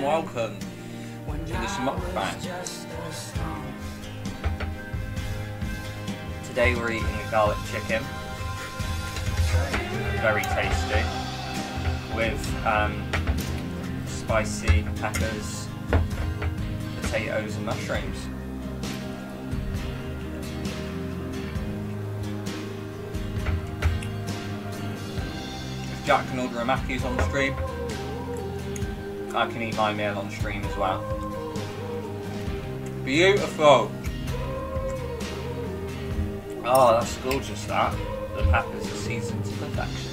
Welcome, to this mukbang. Today we're eating a garlic chicken. Very tasty. With um, spicy peppers, potatoes and mushrooms. If Jack can order a Mackey's on the stream, I can eat my meal on stream as well. Beautiful! Oh, that's gorgeous that. The peppers are seasoned to perfection.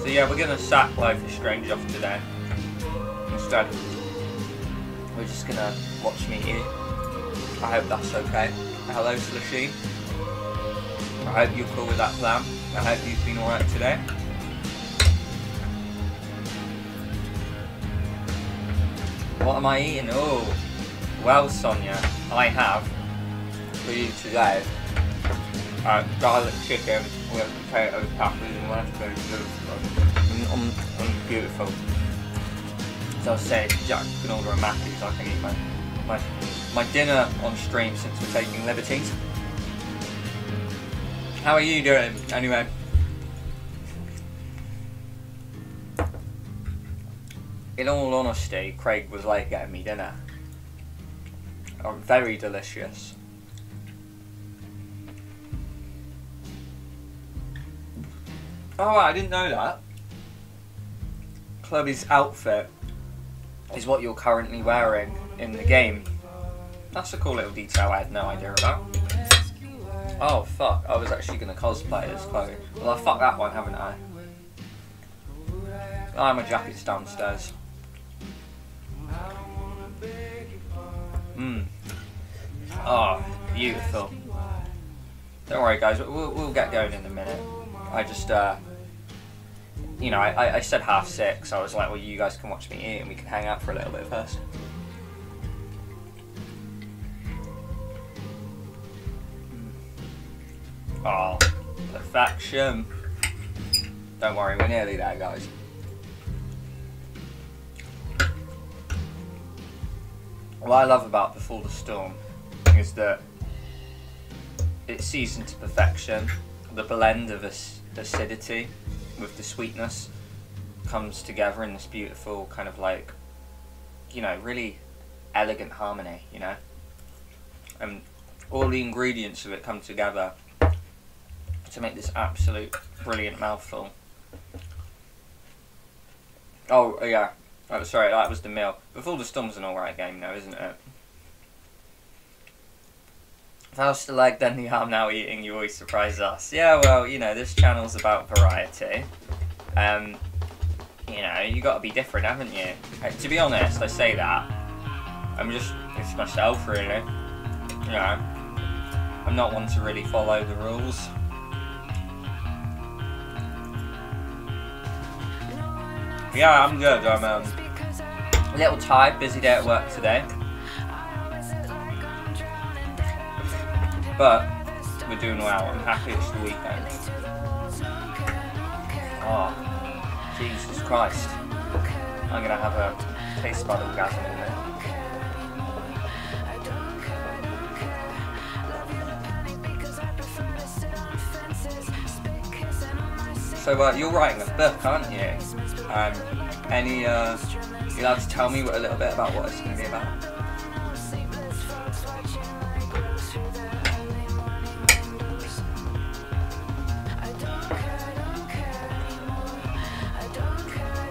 So yeah, we're gonna sack Life is Strange off today. Instead, we're just gonna watch me eat. I hope that's okay. Hello, Slasheen. I hope you're cool with that plan. I hope you've been alright today. What am I eating? Oh, well, Sonia, I have for you today uh, garlic chicken with potatoes, peppers, and mushrooms. Mm, mm, beautiful. So I saying, Jack can order a Matthew so I can eat my, my, my dinner on stream since we're taking liberties. How are you doing, anyway? In all honesty, Craig was late getting me dinner. Oh, very delicious. Oh, I didn't know that. Chloe's outfit is what you're currently wearing in the game. That's a cool little detail I had no idea about. Oh fuck, I was actually going to cosplay as Chloe. Well, I fucked that one, haven't I? Oh, my jacket's downstairs. Mmm. Oh, beautiful. Don't worry, guys. We'll, we'll get going in a minute. I just, uh, you know, I, I said half six. I was like, well, you guys can watch me eat and we can hang out for a little bit first. Oh, perfection. Don't worry, we're nearly there, guys. What I love about Before the Storm is that it's seasoned to perfection. The blend of acidity with the sweetness comes together in this beautiful kind of like, you know, really elegant harmony, you know? And all the ingredients of it come together to make this absolute brilliant mouthful. Oh, oh yeah, Oh, sorry, that was the mill. Before the Storm's an alright game now, isn't it? Was to like then I'm now eating, you always surprise us. Yeah, well, you know, this channel's about variety. Um, you know, you got to be different, haven't you? Uh, to be honest, I say that. I'm just, it's myself, really. You know, I'm not one to really follow the rules. Yeah, I'm good. I'm um, a little tired, busy day at work today. But we're doing well. I'm happy it's the weekend. Oh, Jesus Christ. I'm gonna have a taste bud orgasm in there. So uh, you're writing a book, aren't you? Um, any, uh, you allowed to tell me a little bit about what it's going to be about?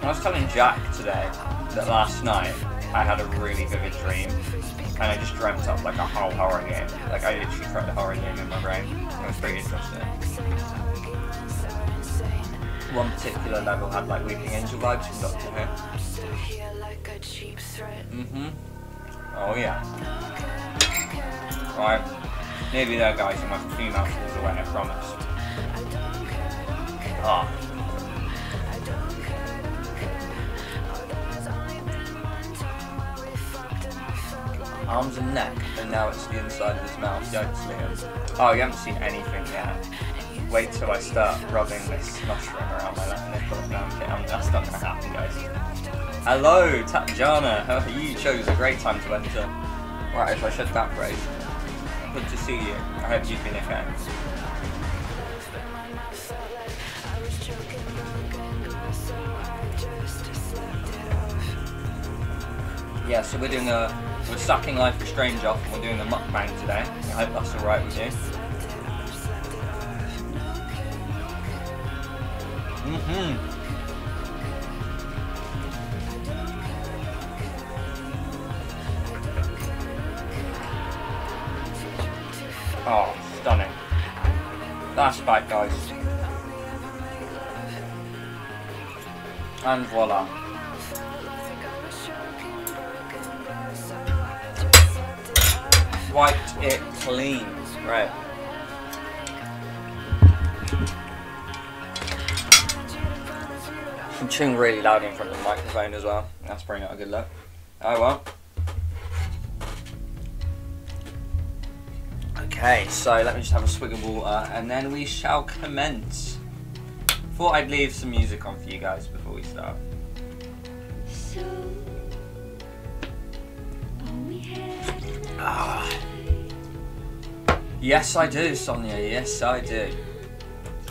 I was telling Jack today that last night I had a really vivid dream and I just dreamt up like a whole horror game. Like I literally created a horror game in my brain. It was pretty interesting one particular level had like Weeping Angel vibes from Doctor Who. Mm-hmm. Oh yeah. Right. Maybe there guys, and my female falls away, I promise. Ah. Arms and neck, and now it's the inside of his mouth. Yikes, Liam. Oh, you haven't seen anything yet. Wait till I start rubbing this mushroom around my left nipple. No, I'm kidding. That's not gonna happen, guys. Hello, Tatjana. You chose a great time to enter. Right, if I should that phrase. Good to see you. I hope you've been okay. Yeah, so we're doing a we're sucking Life is Strange off and we're doing a mukbang today. I hope that's alright with you. Mm-hmm. Oh, stunning. That's bad, guys. And voila. Wiped it clean. Right. I'm chewing really loud in front of the microphone as well. That's probably not a good look. Oh well. Okay, so let me just have a swig of water and then we shall commence. Thought I'd leave some music on for you guys before we start. Ah. Yes, I do, Sonia. Yes, I do.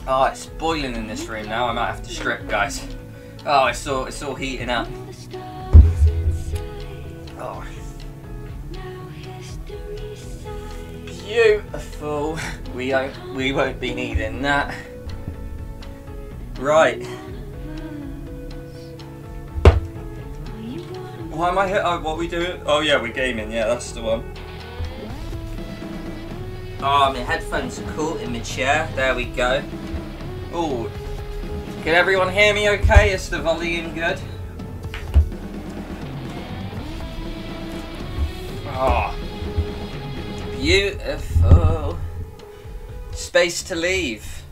Oh, it's boiling in this room now. I might have to strip, guys. Oh, it's all it's all heating up. Oh. Beautiful. We won't we won't be needing that. Right. Why am I here? Oh, what we doing? Oh yeah, we're gaming. Yeah, that's the one. Oh, my headphones are cool in my chair. There we go. Oh, can everyone hear me okay? Is the volume good? Oh, beautiful. Space to leave.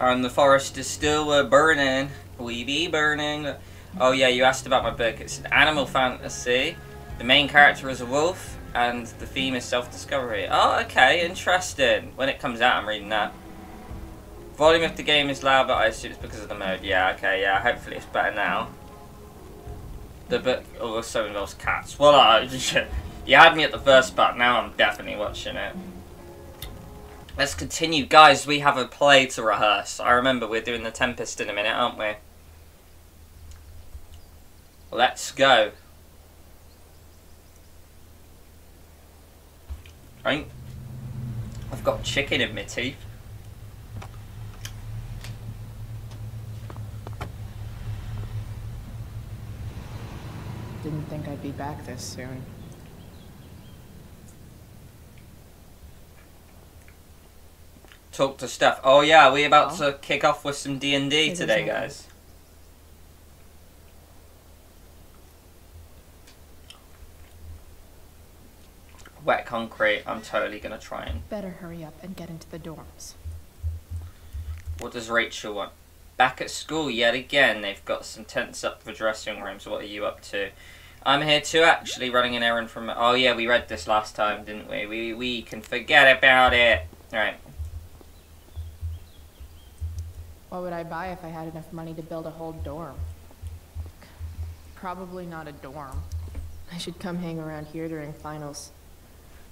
And the forest is still uh, burning. We be burning. Oh yeah, you asked about my book. It's an animal fantasy. The main character is a wolf, and the theme is self-discovery. Oh, okay, interesting. When it comes out, I'm reading that. Volume of the game is loud, but I assume it's because of the mode. Yeah, okay, yeah, hopefully it's better now. The book also involves cats. Well, uh, you had me at the first part, now I'm definitely watching it. Let's continue. Guys, we have a play to rehearse. I remember we're doing the Tempest in a minute, aren't we? Let's go. Right? I've got chicken in my teeth. Didn't think I'd be back this soon. Talk to Steph. Oh yeah, we about Oh. to kick off with some D and D today, guys. Wet concrete. I'm totally gonna try and. Better hurry up and get into the dorms. What does Rachel want? Back at school yet again. They've got some tents up for dressing rooms. What are you up to? I'm here too, actually, running an errand from. Oh yeah, we read this last time, didn't we? We we can forget about it. All right. What would I buy if I had enough money to build a whole dorm? Probably not a dorm. I should come hang around here during finals.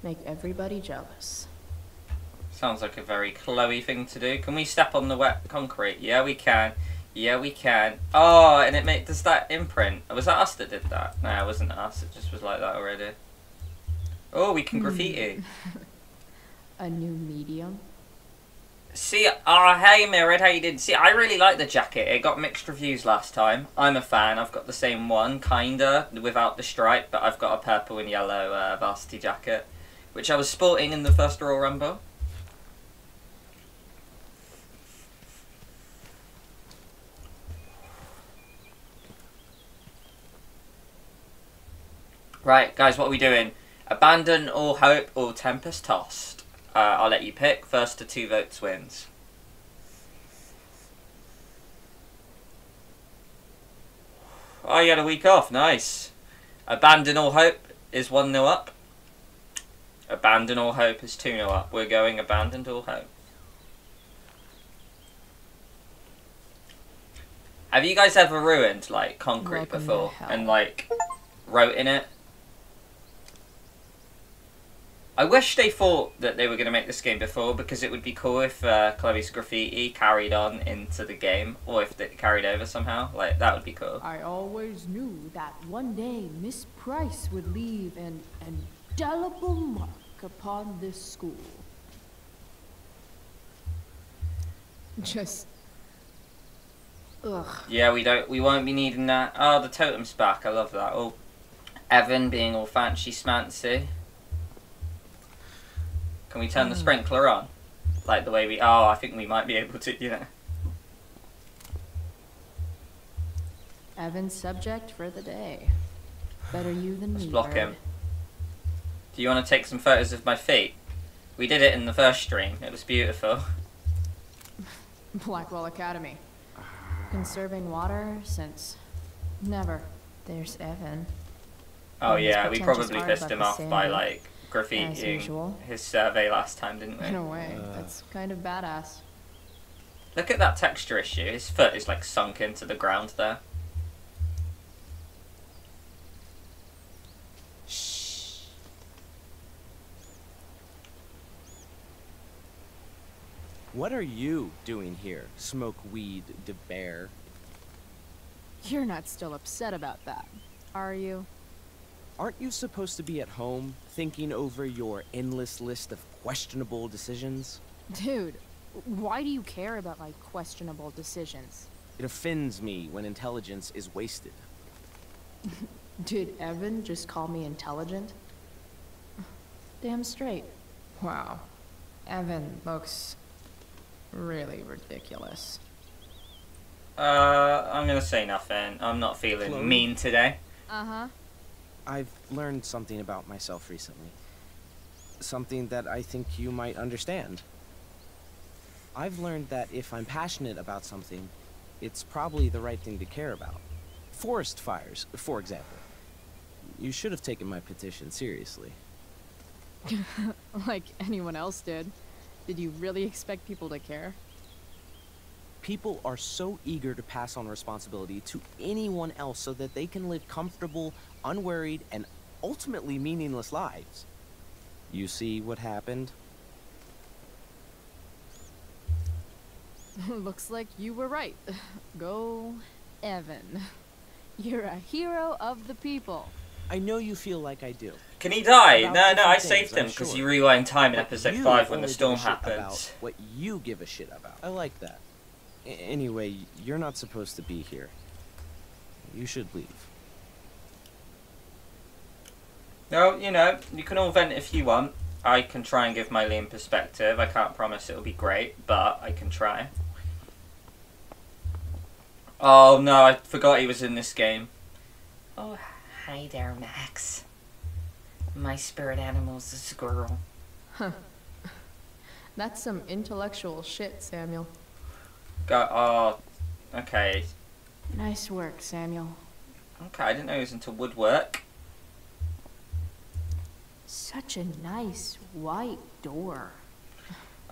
Make everybody jealous. Sounds like a very Chloe thing to do. Can we step on the wet concrete? Yeah, we can. Yeah, we can. Oh, and it make does that imprint? Was that us that did that? No, it wasn't us. It just was like that already. Oh, we can graffiti. A new medium? See, ah, hey Mirrid, how you did? See, I really like the jacket. It got mixed reviews last time. I'm a fan. I've got the same one, kinda, without the stripe, but I've got a purple and yellow uh, varsity jacket, which I was sporting in the first Royal Rumble. Right, guys, what are we doing? Abandon all hope or Tempest tossed. Uh, I'll let you pick. First to two votes wins. Oh, you had a week off. Nice. Abandon all hope is 1 0 up. Abandon all hope is 2 0 up. We're going abandoned all hope. Have you guys ever ruined like concrete before and like wrote in it? I wish they thought that they were going to make this game before because it would be cool if uh, Chloe's graffiti carried on into the game or if it carried over somehow. Like that would be cool. I always knew that one day Miss Price would leave an indelible mark upon this school. Just. Ugh. Yeah, we don't. We won't be needing that. Oh, the totem's back. I love that. Oh, Evan being all fancy smancy. Can we turn the mm. sprinkler on, like the way we? Oh, I think we might be able to. You know. Evan's subject for the day. Better you than Let's me. block bird. him. Do you want to take some photos of my feet? We did it in the first stream. It was beautiful. Blackwell Academy. Conserving water since never. There's Evan. Oh And yeah, we probably pissed him off by like graffitiing usual. his survey last time, didn't we? In we? a way, Uh. that's kind of badass. Look at that texture issue. His foot is like sunk into the ground there. What are you doing here, smoke weed de bear? You're not still upset about that, are you? Aren't you supposed to be at home, thinking over your endless list of questionable decisions? Dude, why do you care about my questionable decisions? It offends me when intelligence is wasted. Did Evan just call me intelligent? Damn straight. Wow. Evan looks really ridiculous. Uh, I'm gonna say nothing. I'm not feeling Chloe? mean today. Uh-huh. I've learned something about myself recently. Something that I think you might understand. I've learned that if I'm passionate about something, it's probably the right thing to care about. Forest fires, for example. You should have taken my petition seriously. Like anyone else did. Did you really expect people to care? People are so eager to pass on responsibility to anyone else so that they can live comfortable, unworried, and ultimately meaningless lives. You see what happened? Looks like you were right. Go, Evan. You're a hero of the people. I know you feel like I do. Can he die? About No, no, different I things, saved him because sure. you rewind time in But episode you 5 when the only give a storm shit happens. About what you give a shit about. I like that. A- anyway, you're not supposed to be here. You should leave. No, you know, you can all vent if you want. I can try and give my lean perspective. I can't promise it'll be great, but I can try. Oh no, I forgot he was in this game. Oh, hi there, Max. My spirit animal's a squirrel. That's some intellectual shit, Samuel. Go. Oh, okay. Nice work, Samuel. Okay, I didn't know he was into woodwork. Such a nice white door.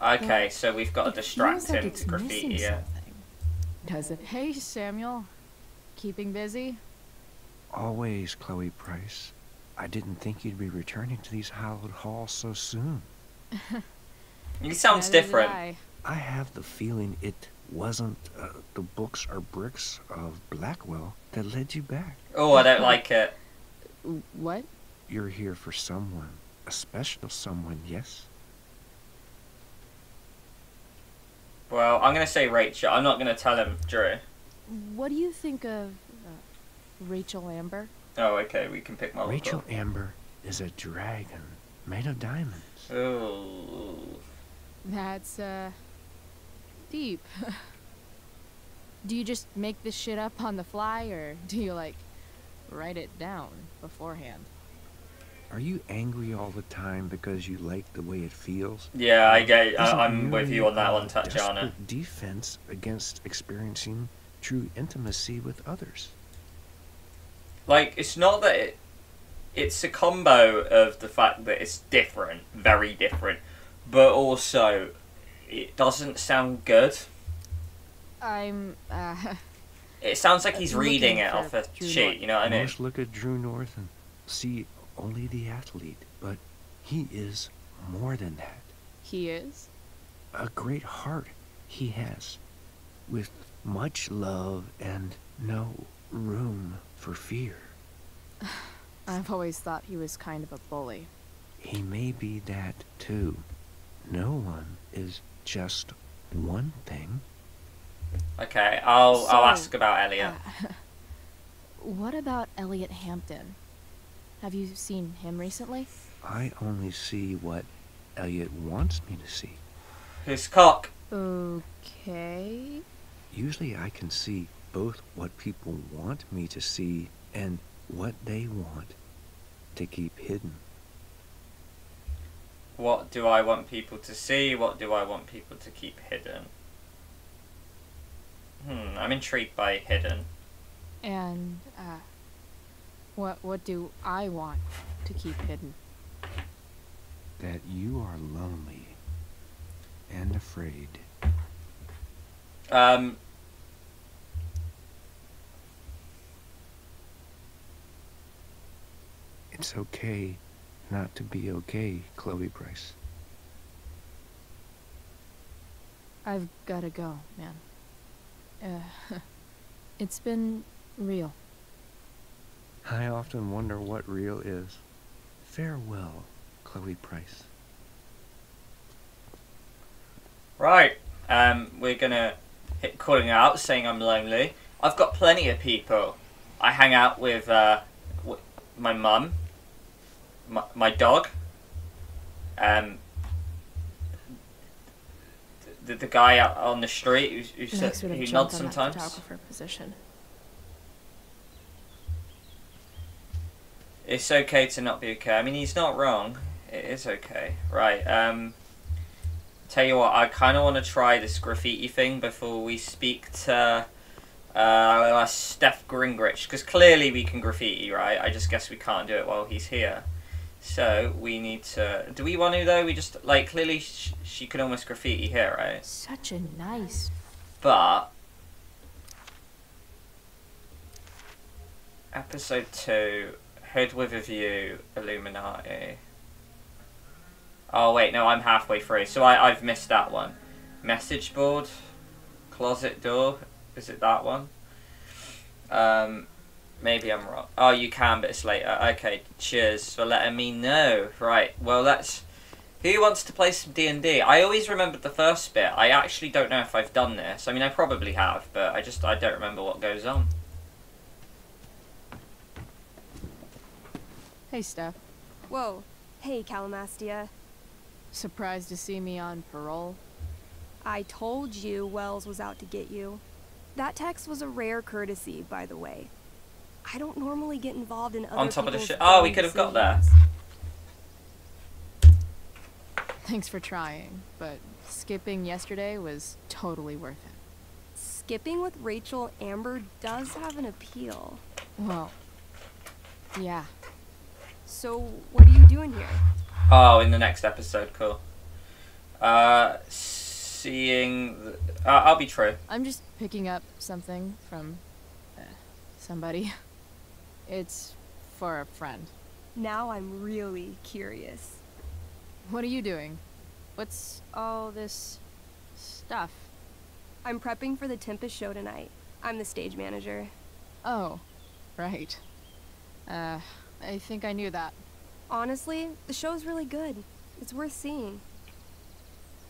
Okay, so we've got to It distract feels like to graffiti it. Does it? Hey, Samuel. Keeping busy? Always, Chloe Price. I didn't think you'd be returning to these hallowed halls so soon. He sounds Neither different. I. I have the feeling it wasn't uh, the books or bricks of Blackwell that led you back. Oh, I don't like it. What? You're here for someone, a special someone, yes? Well, I'm gonna say Rachel. I'm not gonna tell him Drew. What do you think of uh, Rachel Amber? Oh, okay, we can pick multiple. Rachel Amber is a dragon made of diamonds. Oh. That's, uh, deep. do you just make this shit up on the fly, or do you, like, write it down beforehand? Are you angry all the time because you like the way it feels? Yeah, I get. I, I'm with you on that one, Tatiana. defense against experiencing true intimacy with others. Like, it's not that it. it's a combo of the fact that it's different, very different, but also it doesn't sound good. I'm. Uh, It sounds like he's reading it off a sheet. North. You know what I mean? Most look at Drew North and see only the athlete, but he is more than that. he is. A great heart he has, with much love and no room for fear. I've always thought he was kind of a bully. He may be that too. No one is just one thing. Okay, I'll I'll ask about Elliot. Uh, what about Elliot Hampton? Have you seen him recently? I only see what Elliot wants me to see. His cock. Okay. Usually I can see both what people want me to see and what they want to keep hidden. What do I want people to see? What do I want people to keep hidden? Hmm, I'm intrigued by hidden. And uh, what what do I want to keep hidden? That you are lonely and afraid. Um, It's okay not to be okay, Chloe Price. I've gotta go, man. Uh, it's been real. I often wonder what real is. Farewell, Chloe Price. right. Um, we're gonna hit calling out, saying I'm lonely. I've got plenty of people. I hang out with uh, w- my mum, my, my dog, um, the, the guy out on the street who, who, sa- Max would have who nods sometimes. photographer position. It's okay to not be okay. I mean, he's not wrong. It is okay. Right. Um. Tell you what, I kind of want to try this graffiti thing before we speak to uh, Steph Gingrich, because clearly we can graffiti, right? I just guess we can't do it while he's here. So we need to. Do we want to though? We just like clearly sh- she can almost graffiti here, right? Such a nice. But episode two, Hood with a View, Illuminati. Oh wait, no, I'm halfway through, so I I've missed that one. Message board, closet door. Is it that one? Um, maybe I'm wrong. Oh, you can, but it's later. Okay, cheers for letting me know. Right, well let's. Who wants to play some D&D? I always remembered the first bit. I actually don't know if I've done this. I mean, I probably have, but I just I don't remember what goes on. Hey, Steph. Whoa. Hey, Calamastia. Surprised to see me on parole? I told you Wells was out to get you. That text was a rare courtesy, by the way. I don't normally get involved in other On top of the people's shit- oh, we could have got there. Thanks for trying, but skipping yesterday was totally worth it. Skipping with Rachel Amber does have an appeal. Well, yeah. So, what are you doing here? Oh, in the next episode, cool. Uh, seeing. The, uh, I'll be true. I'm just picking up something from uh, somebody. It's for a friend. Now I'm really curious. What are you doing? What's all this stuff? I'm prepping for the Tempest show tonight. I'm the stage manager. Oh, right. Uh, I think I knew that. Honestly, the show's really good. It's worth seeing.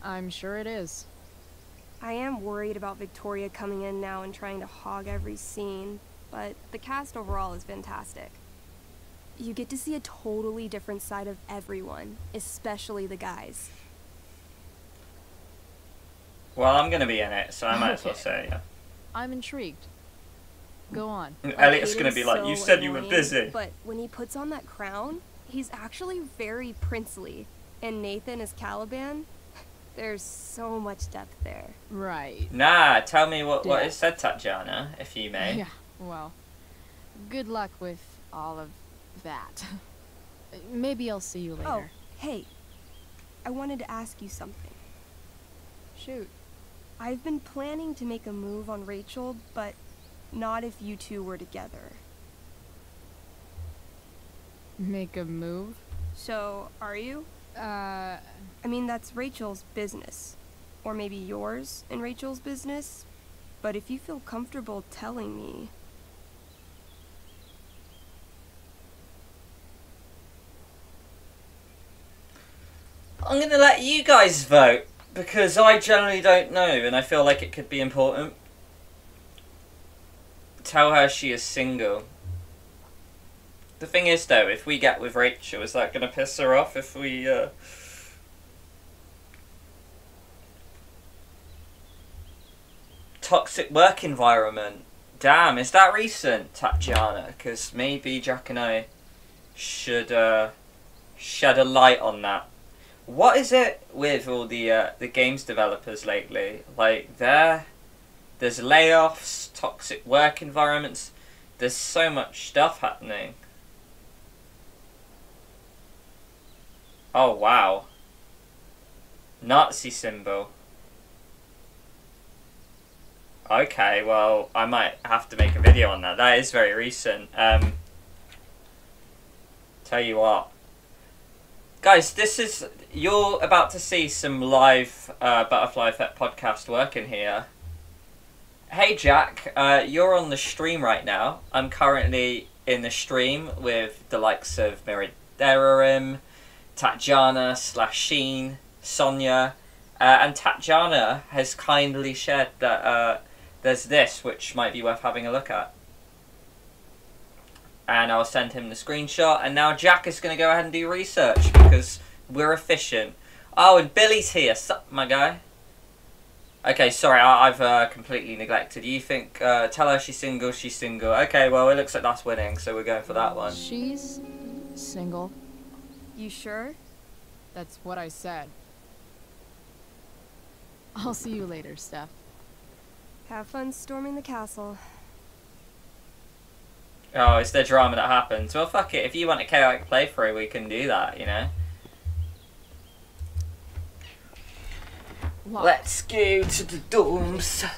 I'm sure it is. I am worried about Victoria coming in now and trying to hog every scene, but the cast overall is fantastic. You get to see a totally different side of everyone, especially the guys. Well, I'm gonna be in it, so I might as well say yeah. I'm intrigued. Go on. Elliot's gonna be like, so "You said you were busy." But when he puts on that crown, he's actually very princely. And Nathan is Caliban. There's so much depth there. Right. Nah, tell me what what Yeah. it said, Tatjana, if you may. Yeah, well, good luck with all of that. Maybe I'll see you later. Oh, hey. I wanted to ask you something. Shoot. I've been planning to make a move on Rachel, but not if you two were together. Make a move? So, are you? Uh, I mean, that's Rachel's business. Or maybe yours and Rachel's business. But if you feel comfortable telling me. I'm gonna let you guys vote because I generally don't know and I feel like it could be important. Tell her she is single. The thing is though, if we get with Rachel, is that gonna piss her off if we uh Toxic work environment. Damn, is that recent, Tatiana? Because maybe Jack and I should uh, shed a light on that. What is it with all the uh, the games developers lately? Like there, there's layoffs, toxic work environments. There's so much stuff happening. Oh wow. Nazi symbol. Okay, well, I might have to make a video on that. That is very recent. Um, tell you what. Guys, this is... You're about to see some live uh, Butterfly Effect podcast working here. Hey, Jack. Uh, you're on the stream right now. I'm currently in the stream with the likes of Miridarim, Tatjana slash Sheen, Sonia, uh, and Tatjana has kindly shared that uh, there's this which might be worth having a look at. And I'll send him the screenshot. And now Jack is going to go ahead and do research because we're efficient. Oh, and Billy's here. Sup, my guy? Okay, sorry, I, have uh, completely neglected. You think, uh, tell her she's single, she's single. Okay, well, it looks like that's winning, so we're going for that one. She's single. You sure? That's what I said. I'll see you later, Steph. Have fun storming the castle. Oh, it's the drama that happens. Well, fuck it. If you want a chaotic playthrough, we can do that, you know? Locked. Let's go to the dorms.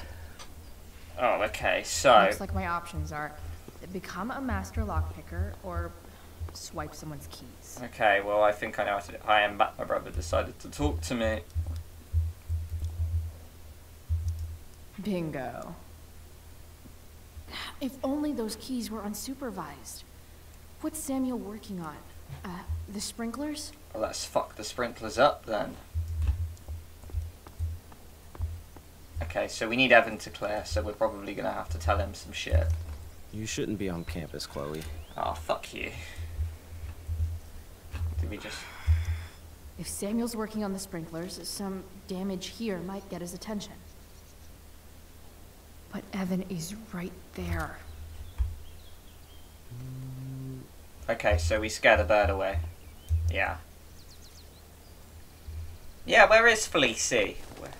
Oh, okay, so... Looks like my options are become a master lockpicker or swipe someone's keys. Okay, well, I think I know how to do I am back. My brother decided to talk to me. Bingo. If only those keys were unsupervised. What's Samuel working on? Uh, the sprinklers? Well, let's fuck the sprinklers up then. Okay, so we need Evan to clear, so we're probably gonna have to tell him some shit. You shouldn't be on campus, Chloe. Oh, fuck you. Did we just... If Samuel's working on the sprinklers, some damage here might get his attention. But Evan is right there. Okay, so we scare the bird away. Yeah. Yeah, where is Felicie? Where...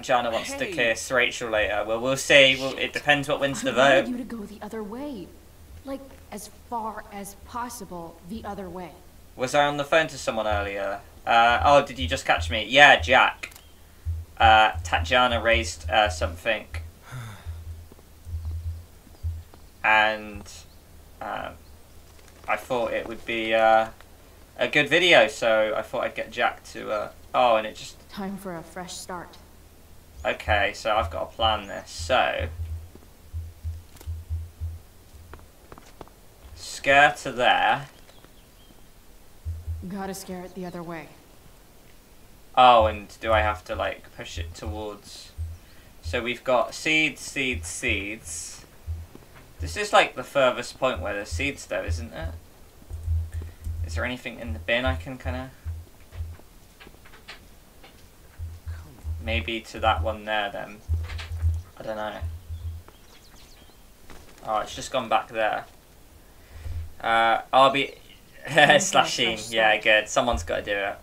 Tatjana wants to kiss Rachel later. Well, we'll see. Well, it depends what wins I the vote. you to go the other way. Like, as far as possible the other way. Was I on the phone to someone earlier? Uh, oh, did you just catch me? Yeah, Jack. Uh, Tatjana raised uh, something. And um, I thought it would be uh, a good video, so I thought I'd get Jack to. Uh, oh, and it just. Time for a fresh start. Okay, so I've got to plan this. So. Scare to there. Gotta scare it the other way. Oh, and do I have to like push it towards? So we've got seeds, seeds, seeds. This is like the furthest point where there's seeds, though, isn't it? Is there anything in the bin I can kind of? Maybe to that one there, then. I don't know. Oh, it's just gone back there. Uh, I'll be slashing. Yeah, good. Someone's got to do it.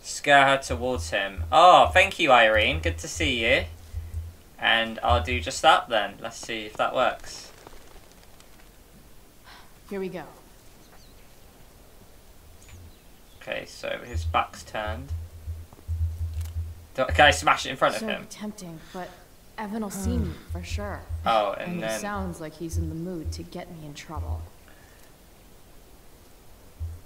Scare her towards him. Oh, thank you, Irene. Good to see you. And I'll do just that then. Let's see if that works. Here we go. Okay, so his back's turned. Do- Can I smash it in front so of him? tempting, but Evan will see me for sure. Oh, And, and he then sounds like he's in the mood to get me in trouble.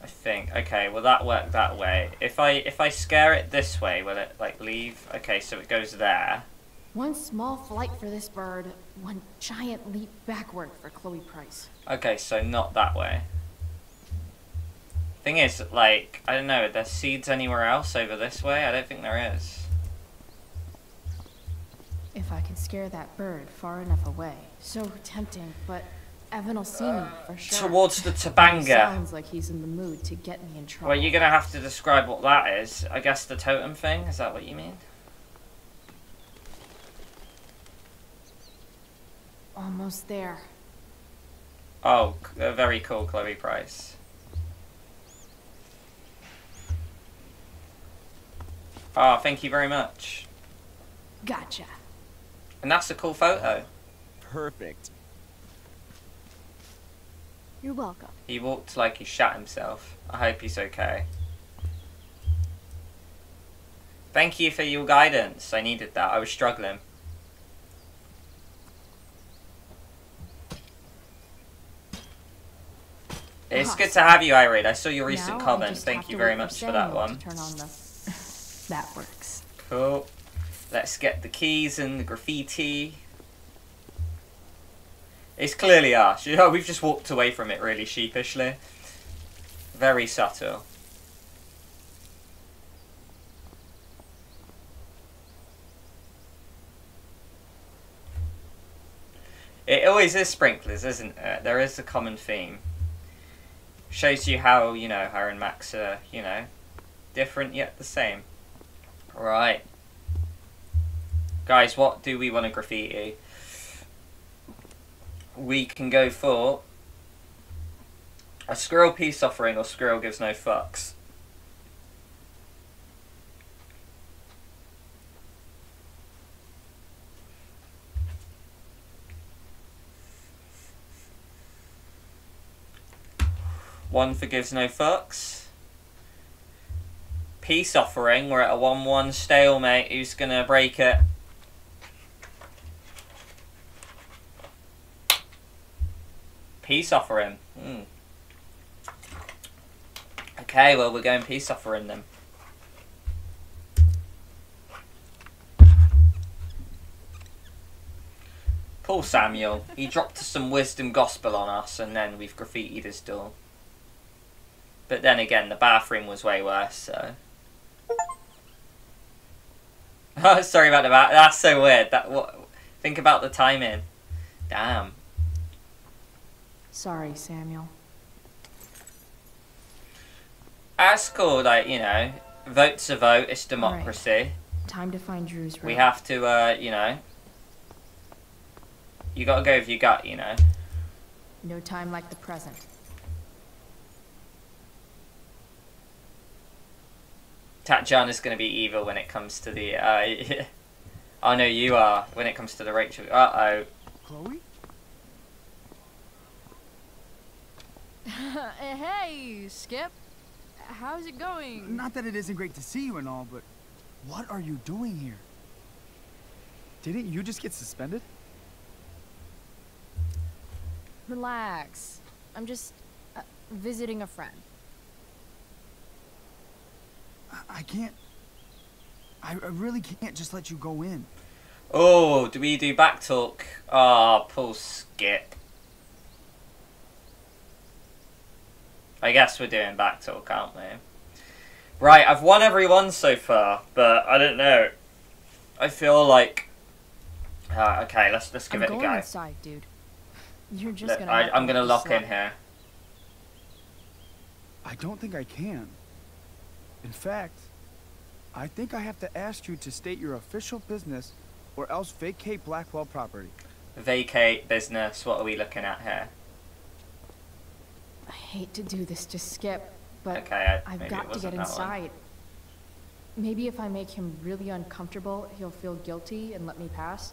I think okay, well that worked that way. If I if I scare it this way, will it like leave? Okay, so it goes there. One small flight for this bird, one giant leap backward for Chloe Price. Okay, so not that way. Thing is, like, I don't know, are there seeds anywhere else over this way? I don't think there is. If I can scare that bird far enough away. So tempting, but Evan will see me for sure. Towards the Tabanga. Sounds like he's in the mood to get me in trouble. Well, you're gonna have to describe what that is. I guess the totem thing? Is that what you mean? Almost there. Oh, uh, very cool, Chloe Price. Oh, thank you very much. Gotcha. And that's a cool photo. Perfect. You're welcome. He walked like he shat himself. I hope he's okay. Thank you for your guidance. I needed that. I was struggling. It's ah, good to have you, Irene. I saw your recent Now I comment. Thank you very much for that Samuel one. To turn on the... that works. Cool. Let's get the keys and the graffiti. It's clearly us. You know, we've just walked away from it really sheepishly. Very subtle. It always is sprinklers, isn't it? There is a common theme. Shows you how, you know, her and Max are, you know, different yet the same. Right. Guys, what do we want to graffiti? We can go for a squirrel peace offering or squirrel gives no fucks. One forgives no fucks. Peace offering, we're at a 1 1 stalemate. Who's gonna break it? Peace offering. Hmm. Okay, well, we're going peace offering then. Poor Samuel. He dropped some wisdom gospel on us and then we've graffitied his door. But then again, the bathroom was way worse, so. Oh, sorry about that. That's so weird. That what? Think about the timing. Damn. Sorry, Samuel. That's cool. Like you know, vote's a vote. It's democracy. Time to find Drew's room. We have to, uh, you know. You gotta go with your gut, you know. No time like the present. Tatjana is gonna be evil when it comes to the. Uh, oh no, you are when it comes to the Rachel. Uh oh. Chloe? hey, Skip. How's it going? Not that it isn't great to see you and all, but what are you doing here? Didn't you just get suspended? Relax. I'm just uh, visiting a friend. I, I can't. I, I really can't just let you go in. Oh, do we do back talk? Ah, oh, poor Skip. I guess we're doing back talk, aren't we? Right, I've won everyone so far, but I don't know. I feel like. Uh, okay, let's let's give I'm it a going go. inside, dude. You're just Look, gonna. I, I'm gonna let me lock in here. I don't think I can. In fact, I think I have to ask you to state your official business or else vacate Blackwell property. Vacate business. What are we looking at here? I hate to do this to Skip, but Okay, I, I've got to get that one. inside. Maybe if I make him really uncomfortable, he'll feel guilty and let me pass.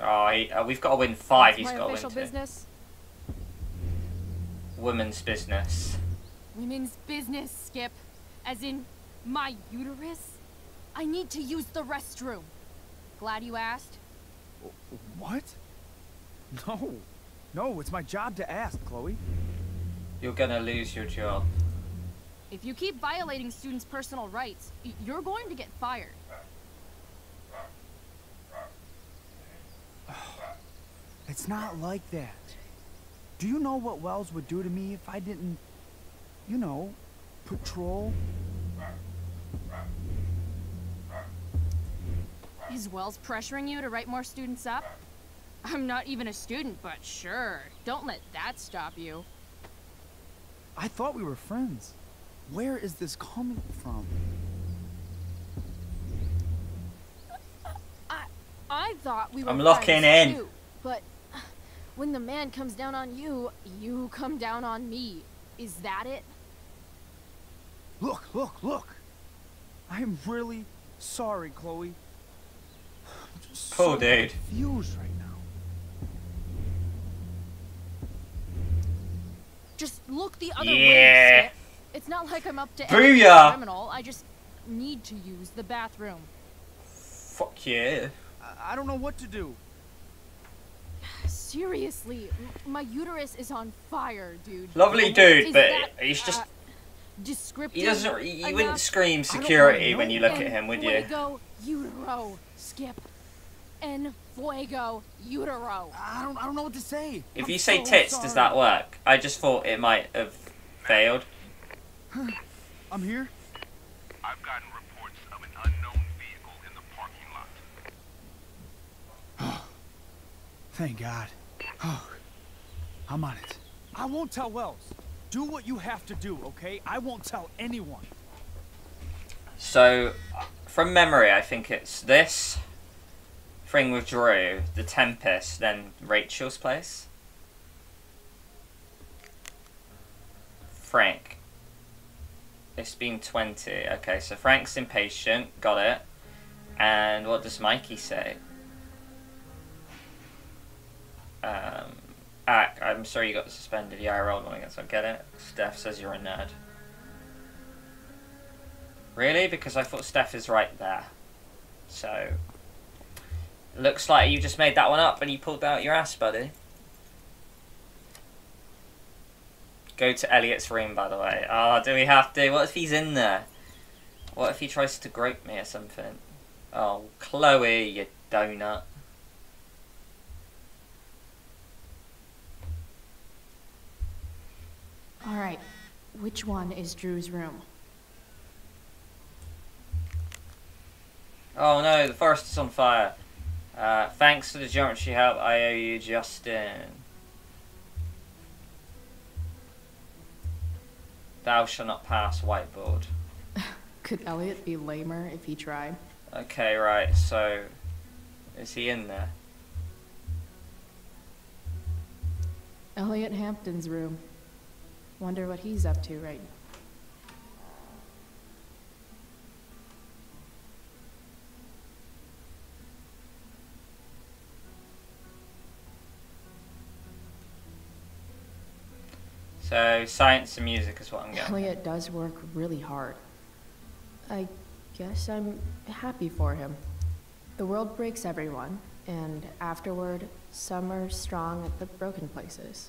Oh, he, uh, we've got to win five. That's He's my got to win official two. business. woman's business. Women's business, Skip. As in, my uterus? I need to use the restroom. Glad you asked. What? No. No, it's my job to ask, Chloe. You're gonna lose your job. If you keep violating students' personal rights, you're going to get fired. It's not like that. Do you know what Wells would do to me if I didn't, you know, patrol? Is Wells pressuring you to write more students up? I'm not even a student, but sure. Don't let that stop you. I thought we were friends. Where is this coming from? I thought we were I'm locking in. Too, but when the man comes down on you, you come down on me. Is that it? Look, look, look! I am really sorry, Chloe. I'm just Poor so dude. confused right now. Just look the other Yeah. way, Skip. It's not like I'm up to anything Booyah. criminal. I just need to use the bathroom. Fuck yeah. I, I don't know what to do. Seriously, my uterus is on fire, dude. Lovely dude, but that, he's just uh, descriptive. he doesn't you enough? wouldn't scream security when you know. look at him, would you? Fuego utero, Skip. En fuego utero. I don't. I don't know what to say. If I'm you say so tits, does that work? I just thought it might have failed. I'm here. I've gotten reports of an unknown vehicle in the parking lot. Thank God. Oh, I'm on it. I won't tell Wells. Do what you have to do, okay? I won't tell anyone. So, from memory, I think it's this thing with Drew, the Tempest, then Rachel's place. Frank. It's been 20. Okay, so Frank's impatient. Got it. And what does Mikey say? Um, Ack, I'm sorry you got suspended. Yeah, I rolled one against. I get it. Steph says you're a nerd. Really? Because I thought Steph is right there. So, looks like you just made that one up and you pulled out your ass, buddy. Go to Elliot's room, by the way. Oh, do we have to? What if he's in there? What if he tries to grope me or something? Oh, Chloe, you donut. All right, which one is Drew's room? Oh no, the forest is on fire. Uh, thanks for the geometry help. I owe you, Justin. Thou shalt not pass whiteboard. Could Elliot be lamer if he tried? Okay, right. So, is he in there? Elliot Hampton's room. Wonder what he's up to right now. So, science and music is what I'm getting. Elliot does work really hard. I guess I'm happy for him. The world breaks everyone, and afterward, some are strong at the broken places.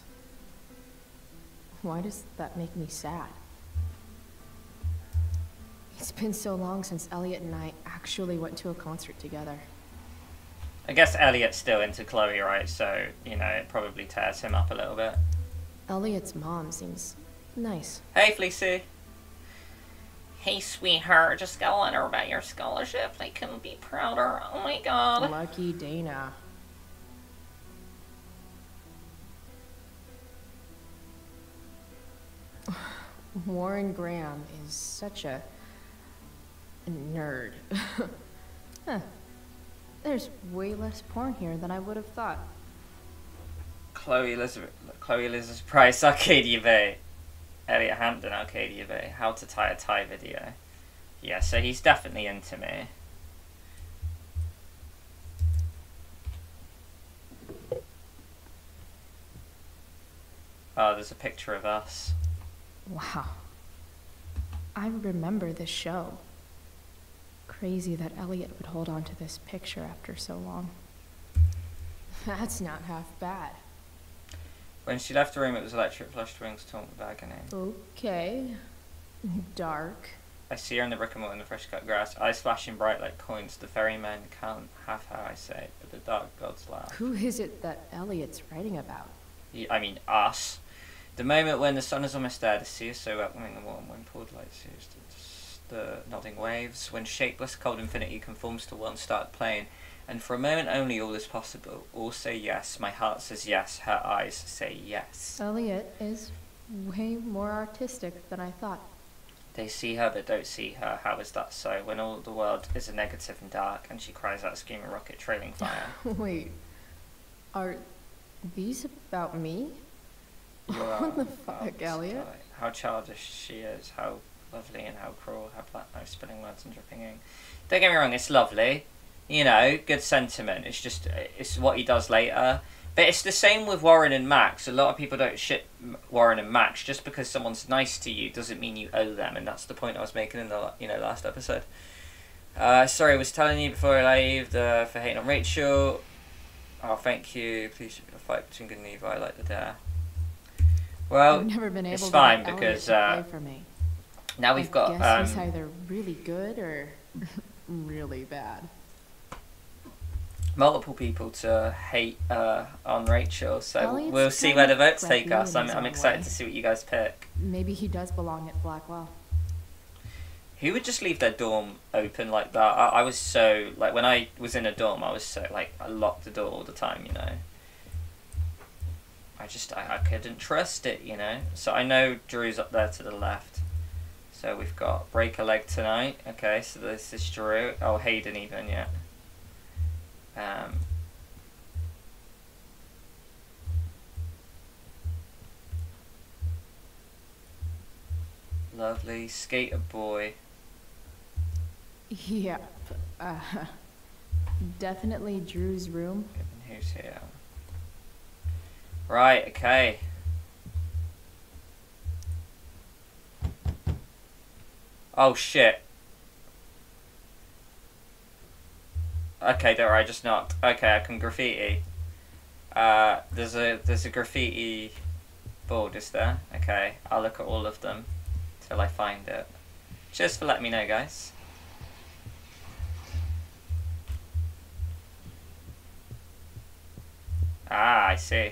Why does that make me sad? It's been so long since Elliot and I actually went to a concert together. I guess Elliot's still into Chloe, right? So, you know, it probably tears him up a little bit. Elliot's mom seems nice. Hey, Fleecy. Hey, sweetheart. Just telling her about your scholarship. They couldn't be prouder. Oh my god. Lucky Dana. Warren Graham is such a, nerd. huh. There's way less porn here than I would have thought. Chloe Elizabeth, Chloe Elizabeth Price, Arcadia Bay. Elliot Hampton, Arcadia Bay. How to tie a tie video. Yeah, so he's definitely into me. Oh, there's a picture of us. Wow. I remember this show. Crazy that Elliot would hold on to this picture after so long. That's not half bad. When she left the room, it was electric flushed wings torn with agony. Okay. Dark. I see her in the brick and the fresh cut grass, eyes flashing bright like coins. The ferryman can't have her, I say, but the dark gods laugh. Who is it that Elliot's writing about? I mean, us. The moment when the sun is almost there, the sea is so welcoming and warm, when poured light sees the, nodding waves, when shapeless cold infinity conforms to one start playing, and for a moment only all is possible. All say yes, my heart says yes, her eyes say yes. Elliot is way more artistic than I thought. They see her but don't see her. How is that so? When all the world is a negative and dark, and she cries out, screaming rocket trailing fire. Wait. Are these about me? What the fuck, Elliot? How childish she is, how lovely and how cruel, how black knife spilling words and dripping ink. Don't get me wrong, it's lovely. You know, good sentiment. It's just, it's what he does later. But it's the same with Warren and Max. A lot of people don't shit Warren and Max. Just because someone's nice to you doesn't mean you owe them, and that's the point I was making in the you know last episode. Uh, sorry, I was telling you before I leave the, for hating on Rachel. Oh, thank you. Please a fight between good and evil. I like the dare. Well, I've never been able it's to fine get because to uh, for me. now we've I got guess he's um, either really good or really bad. multiple people to hate uh, on Rachel, so Elliot's we'll see where the votes take us. I'm, I'm excited way. to see what you guys pick. Maybe he does belong at Blackwell. Who would just leave their dorm open like that? I, I was so like when I was in a dorm, I was so like I locked the door all the time, you know. I just I, I couldn't trust it, you know. So I know Drew's up there to the left. So we've got break a leg tonight. Okay, so this is Drew. Oh, Hayden even yeah. Um. Lovely skater boy. Yep. Uh, definitely Drew's room. Given who's here. Right, okay. Oh shit. Okay, don't worry, I just knocked. Okay, I can graffiti. Uh, there's a there's a graffiti board, is there? Okay, I'll look at all of them till I find it. Cheers for letting me know, guys. Ah, I see.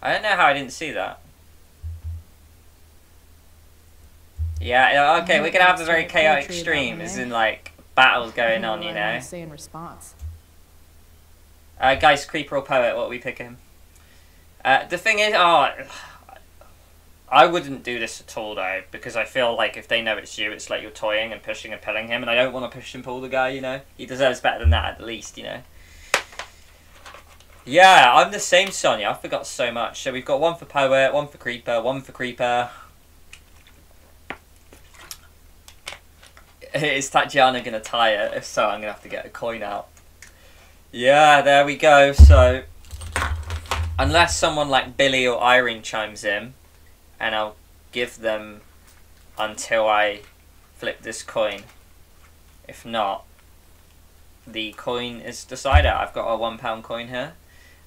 I don't know how I didn't see that. Yeah, yeah, okay, we can have a very chaotic stream, as in like battles going on, you know. Say in response. Uh, guys, creeper or poet, what are we picking? Uh, the thing is, oh, I wouldn't do this at all though, because I feel like if they know it's you, it's like you're toying and pushing and pulling him, and I don't want to push and pull the guy, you know. He deserves better than that at least, you know. Yeah, I'm the same, Sonia. I forgot so much. So we've got one for poet, one for creeper, one for creeper. Is Tatiana gonna tie it? If so, I'm gonna have to get a coin out. Yeah, there we go. So, unless someone like Billy or Irene chimes in, and I'll give them until I flip this coin. If not, the coin is decided. I've got a one pound coin here.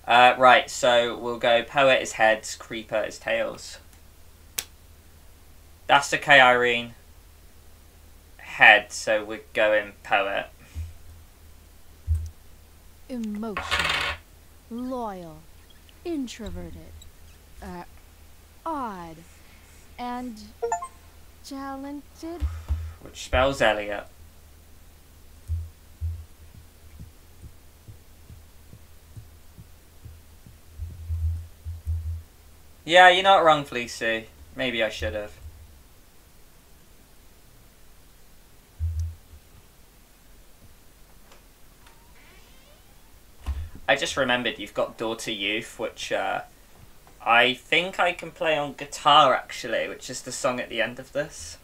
Uh, right, so we'll go poet is heads, creeper is tails. That's okay, Irene. Head, so we're going poet. Emotional, loyal, introverted, uh, odd, and talented. which spells Elliot. Yeah, you're not wrong, Fleecy. Maybe I should have. I just remembered you've got Daughter Youth, which uh, I think I can play on guitar actually, which is the song at the end of this.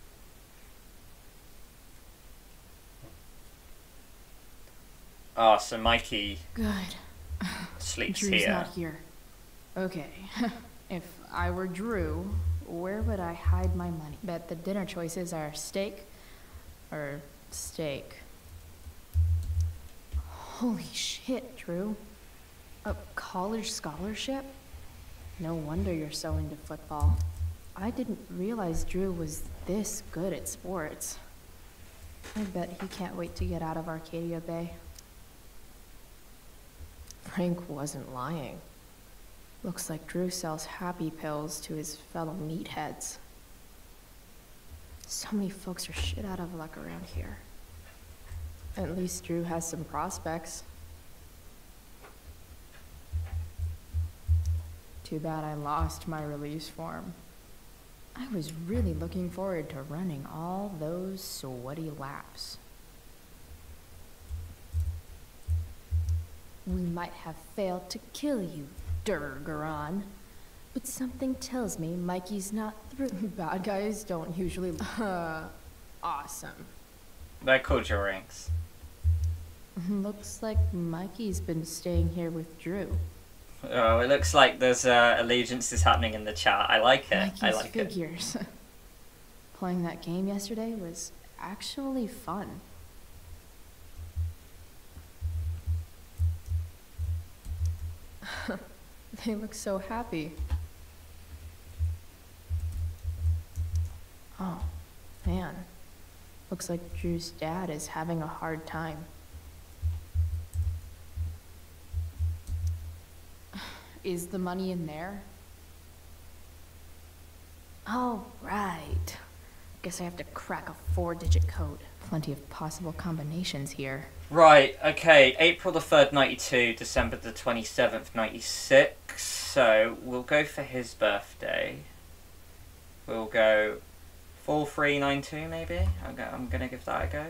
Oh, so Mikey, Good. Sleeps Drew's here. not here. Okay. if I were Drew, where would I hide my money? Bet the dinner choices are steak or steak. Holy shit, Drew. A college scholarship? No wonder you're so into football. I didn't realize Drew was this good at sports. I bet he can't wait to get out of Arcadia Bay. Frank wasn't lying. Looks like Drew sells happy pills to his fellow meatheads. So many folks are shit out of luck around here. At least Drew has some prospects. Too bad I lost my release form. I was really looking forward to running all those sweaty laps. We might have failed to kill you, Durgaron. But something tells me Mikey's not through. Bad guys don't usually. Uh, awesome. They're called your rings. Looks like Mikey's been staying here with Drew. Oh, it looks like there's uh, allegiances happening in the chat. I like it. Mikey's I like it. figures. Playing that game yesterday was actually fun. they look so happy. Oh, man. Looks like Drew's dad is having a hard time. Is the money in there? Oh, right. Guess I have to crack a four-digit code. Plenty of possible combinations here. Right, okay. April the 3rd, 92, December the 27th, 96. So we'll go for his birthday. We'll go 4392 maybe? I'm, go- I'm gonna give that a go.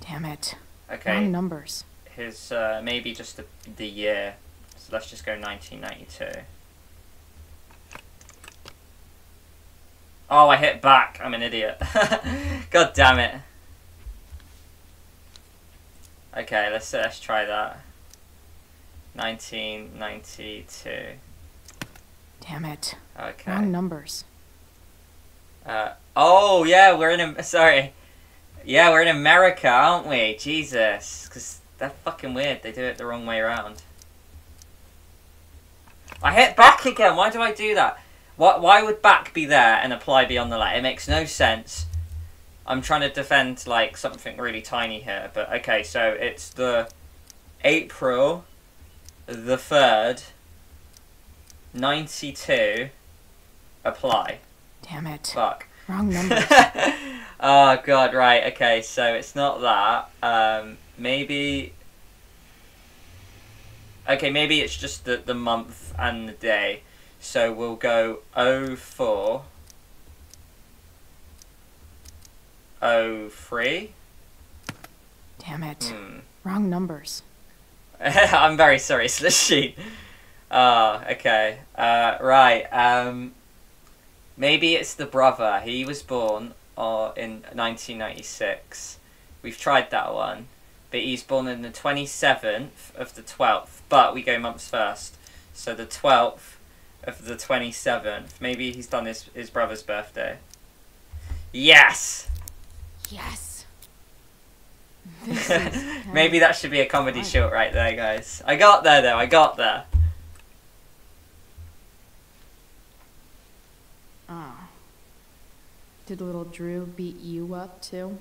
Damn it. Okay. Wrong numbers. his uh, maybe just the, the year. So let's just go 1992. Oh, I hit back. I'm an idiot. God damn it. Okay, let's let's try that. 1992. Damn it. Okay. Wrong numbers. Uh, oh yeah, we're in. Am- Sorry. Yeah, we're in America, aren't we? Jesus, because they're fucking weird. They do it the wrong way around. I hit back again. Why do I do that? Why, why would back be there and apply beyond the light? It makes no sense. I'm trying to defend like something really tiny here, but okay. So it's the April the third, ninety-two. Apply. Damn it. Fuck. Wrong numbers. oh god, right, okay, so it's not that. Um maybe Okay, maybe it's just the the month and the day. So we'll go 04 03. Damn it. Hmm. Wrong numbers. I'm very sorry, sheet. Ah, okay. Uh, right. Um, maybe it's the brother. He was born uh, in 1996. We've tried that one, but he's born in the 27th of the 12th. But we go months first, so the 12th of the 27th. Maybe he's done his his brother's birthday. Yes. Yes. Maybe that should be a comedy short right there, guys. I got there though. I got there. Oh. Did little Drew beat you up too?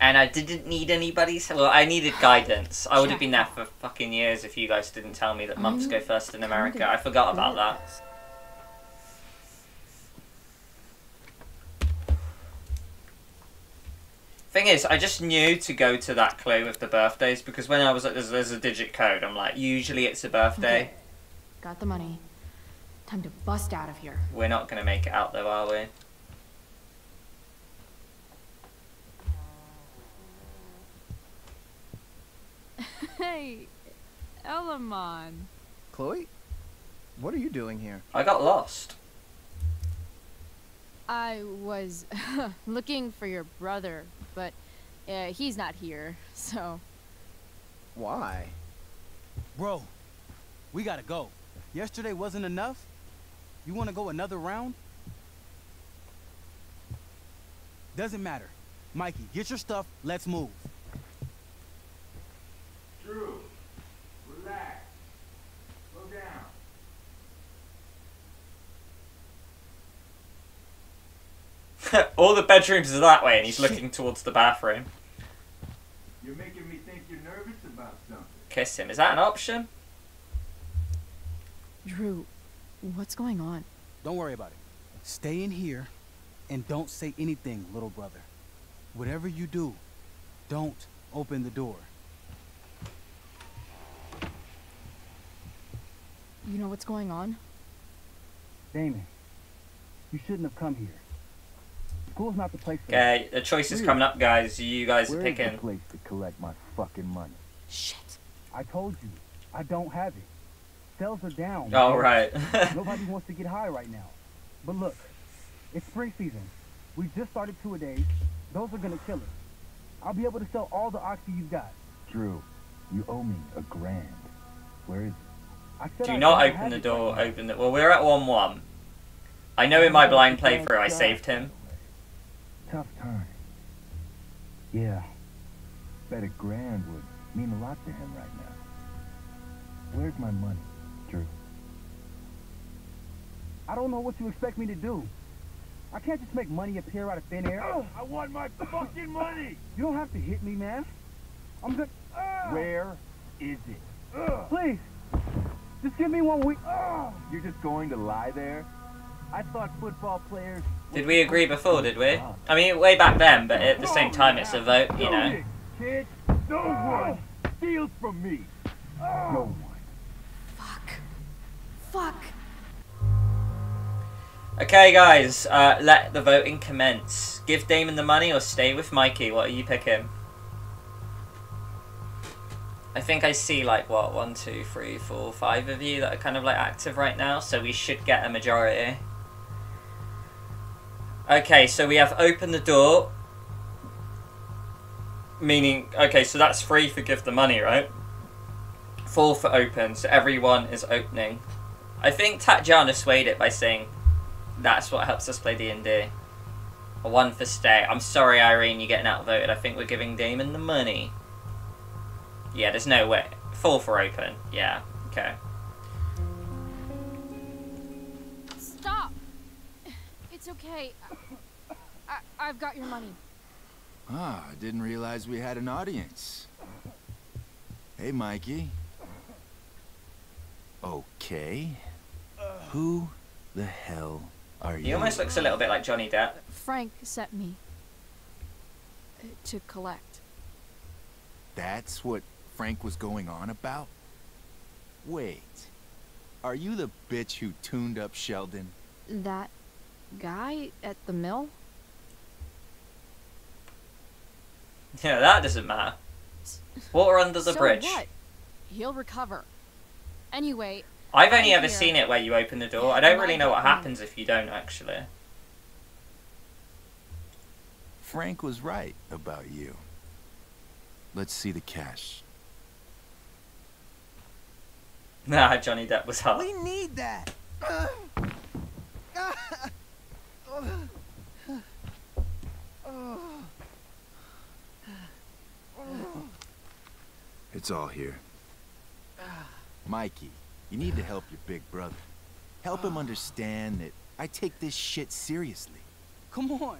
And I didn't need anybody's. Well, I needed guidance. I would have been there for fucking years if you guys didn't tell me that months go first in America. I forgot about that. Thing is, I just knew to go to that clue with the birthdays because when I was like, there's, there's a digit code, I'm like, usually it's a birthday. Okay. Got the money. Time to bust out of here. We're not gonna make it out though, are we? Hey, Elamon. Chloe? What are you doing here? I got lost. I was looking for your brother, but uh, he's not here, so. Why? Bro, we gotta go. Yesterday wasn't enough? You wanna go another round? Doesn't matter. Mikey, get your stuff, let's move. Drew, relax. Slow down. All the bedrooms are that way, and he's looking towards the bathroom. You're making me think you're nervous about something. Kiss him. Is that an option? Drew, what's going on? Don't worry about it. Stay in here and don't say anything, little brother. Whatever you do, don't open the door. You know what's going on? Damon, you shouldn't have come here. School's not the place for Okay, the choice is coming up, guys. You guys are Where is the place to collect my fucking money? Shit. I told you, I don't have it. Sales are down. All right. Nobody wants to get high right now. But look, it's spring season. We just started two a days. Those are gonna kill us. I'll be able to sell all the oxy you've got. Drew, you owe me a grand. Where is it? I said Do I not don't open the door. right. Open the. Well, we're at 1 1. I know in my oh blind playthrough I saved him. Tough time. Yeah. Bet a grand would mean a lot to him right now. Where's my money, Drew? I don't know what you expect me to do. I can't just make money appear out of thin air. Oh, I want my fucking money! You don't have to hit me, man. I'm good. Ah! Where is it? Please, just give me one week. You're just going to lie there? I thought football players. Did we agree before, did we? I mean, way back then, but at the same time, it's a vote, you know. Kid, no one steals from me. No one. Fuck. Fuck. Okay, guys, uh, let the voting commence. Give Damon the money or stay with Mikey. What are you picking? I think I see like what one, two, three, four, five of you that are kind of like active right now, so we should get a majority. Okay, so we have open the door, meaning okay, so that's free for give the money, right? Four for open, so everyone is opening. I think Tatjana swayed it by saying that's what helps us play D&D. A one for stay. I'm sorry, Irene, you're getting outvoted. I think we're giving Damon the money. Yeah, there's no way. Full for open. Yeah, okay. Stop! It's okay. I, I, I've got your money. Ah, I didn't realize we had an audience. Hey, Mikey. Okay. Who the hell are you? He almost looks a little bit like Johnny Depp. Frank sent me to collect. That's what Frank was going on about? Wait. Are you the bitch who tuned up Sheldon? That guy at the mill? Yeah, that doesn't matter. Water under the so bridge. What? He'll recover. Anyway, I've only I'm ever here. seen it where you open the door. I don't really know what happens if you don't, actually. Frank was right about you. Let's see the cash. Nah, Johnny Depp was hot. We need that. It's all here. Mikey, you need to help your big brother. Help him understand that I take this shit seriously. Come on.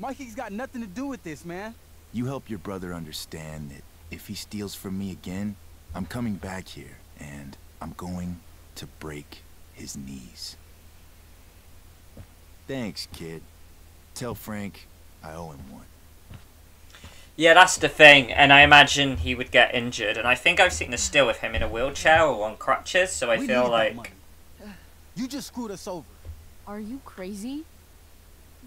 Mikey's got nothing to do with this, man. You help your brother understand that if he steals from me again, I'm coming back here and I'm going to break his knees. Thanks, kid. Tell Frank I owe him one. Yeah, that's the thing, and I imagine he would get injured. And I think I've seen a still with him in a wheelchair or on crutches, so I We feel like. You just screwed us over. are you crazy?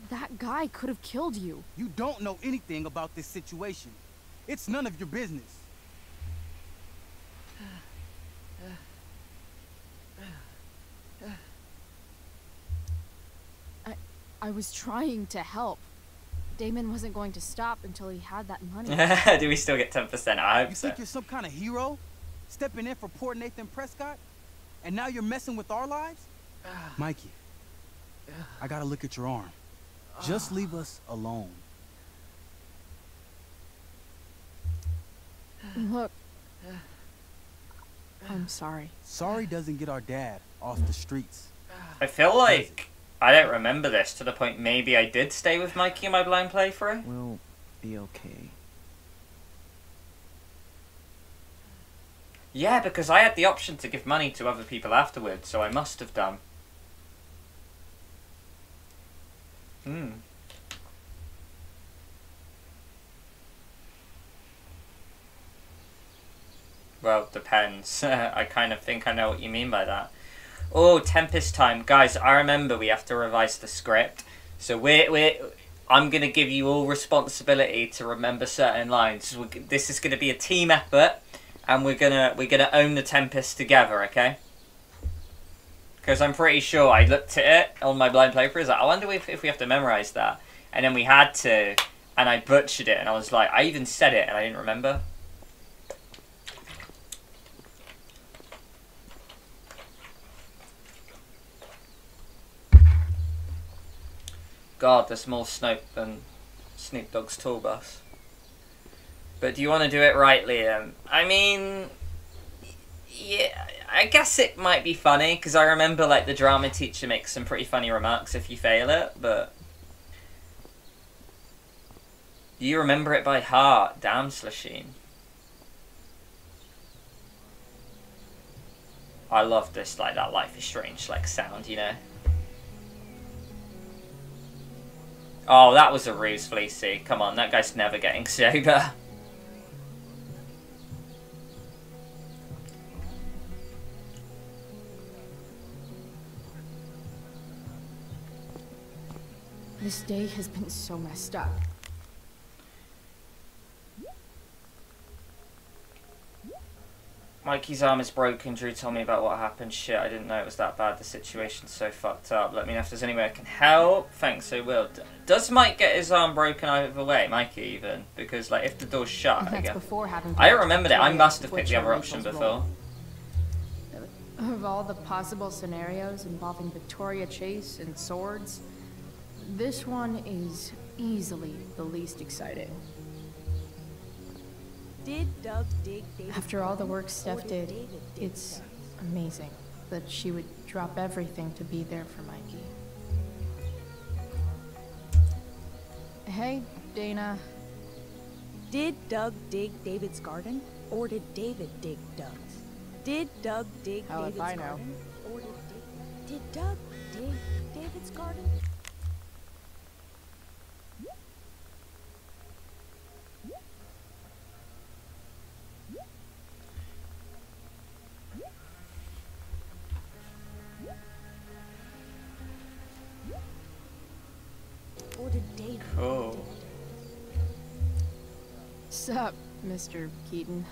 That guy could have killed you. You don't know anything about this situation. It's none of your business. I was trying to help. Damon wasn't going to stop until he had that money. Do we still get 10%? I hope You think you're some kind of hero? Stepping in for poor Nathan Prescott? And now you're messing with our lives? Mikey, I gotta look at your arm. Just leave us alone. Look. I'm sorry. Sorry doesn't get our dad off the streets. I feel like I don't remember this to the point maybe I did stay with Mikey in my blind playthrough. We'll be okay. Yeah, because I had the option to give money to other people afterwards, so I must have done. Hmm. Well, depends. I kind of think I know what you mean by that. Oh, Tempest time, guys! I remember we have to revise the script, so we're we're. I'm gonna give you all responsibility to remember certain lines. this is gonna be a team effort, and we're gonna we're gonna own the Tempest together, okay? Because I'm pretty sure I looked at it on my blind playthrough. I like, I wonder if, if we have to memorize that, and then we had to, and I butchered it, and I was like, I even said it, and I didn't remember. God, there's more Snoop than Snoop Dogg's tour bus. But do you want to do it right, Liam? I mean, yeah, I guess it might be funny because I remember like the drama teacher makes some pretty funny remarks if you fail it, but you remember it by heart. Damn, Slasheen. I love this like that Life is Strange like sound, you know. Oh, that was a ruse, Fleecy. Come on, that guy's never getting sober. This day has been so messed up. Mikey's arm is broken. Drew told me about what happened. Shit, I didn't know it was that bad. The situation's so fucked up. Let me know if there's any way I can help. Thanks, I will. Does Mike get his arm broken either way? Mikey, even? Because, like, if the door's shut, I guess. before having. I to don't remember that. I must have picked the other option before. Of all the possible scenarios involving Victoria Chase and swords, this one is easily the least exciting. After all the work Steph did it's amazing that she would drop everything to be there for Mikey. Hey, Dana. Did Doug dig David's garden, or did David dig Doug's? Did Doug dig if David's I know. garden, or did Did Doug dig David's garden? Or did David? Oh. Cool. Sup, Mr. Keaton?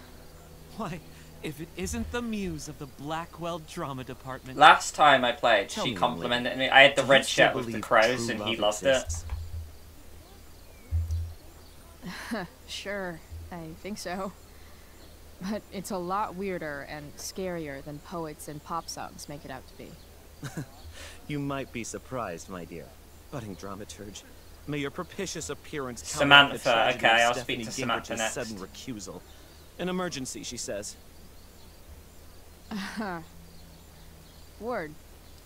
Why, if it isn't the muse of the Blackwell Drama Department. Last time I played, Tell she me, complimented me. I had the red shirt with the crows, and he love loved exists? Sure, I think so. But it's a lot weirder and scarier than poets and pop songs make it out to be. You might be surprised, my dear. Budding dramaturge. May your propitious appearance Samantha, counteract the tragedy okay, of I'll Stephanie speak to Samantha Gingrich's next. sudden recusal. An emergency, she says. Word.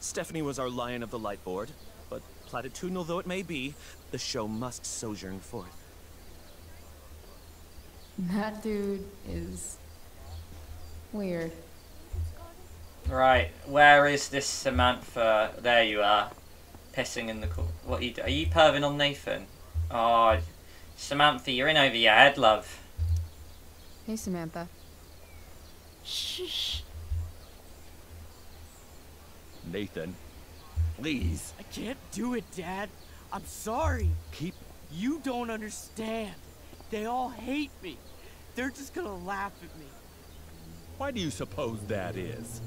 Stephanie was our lion of the light board, but platitudinal though it may be, the show must sojourn forth. That dude is weird. Right, where is this Samantha? There you are, pissing in the cool. What are you? do- Are you perving on Nathan? Oh, Samantha, you're in over your head, love. Hey, Samantha. Shh. Nathan, please. I can't do it, Dad. I'm sorry. Keep. You don't understand. They all hate me. They're just gonna laugh at me. Why do you suppose that is?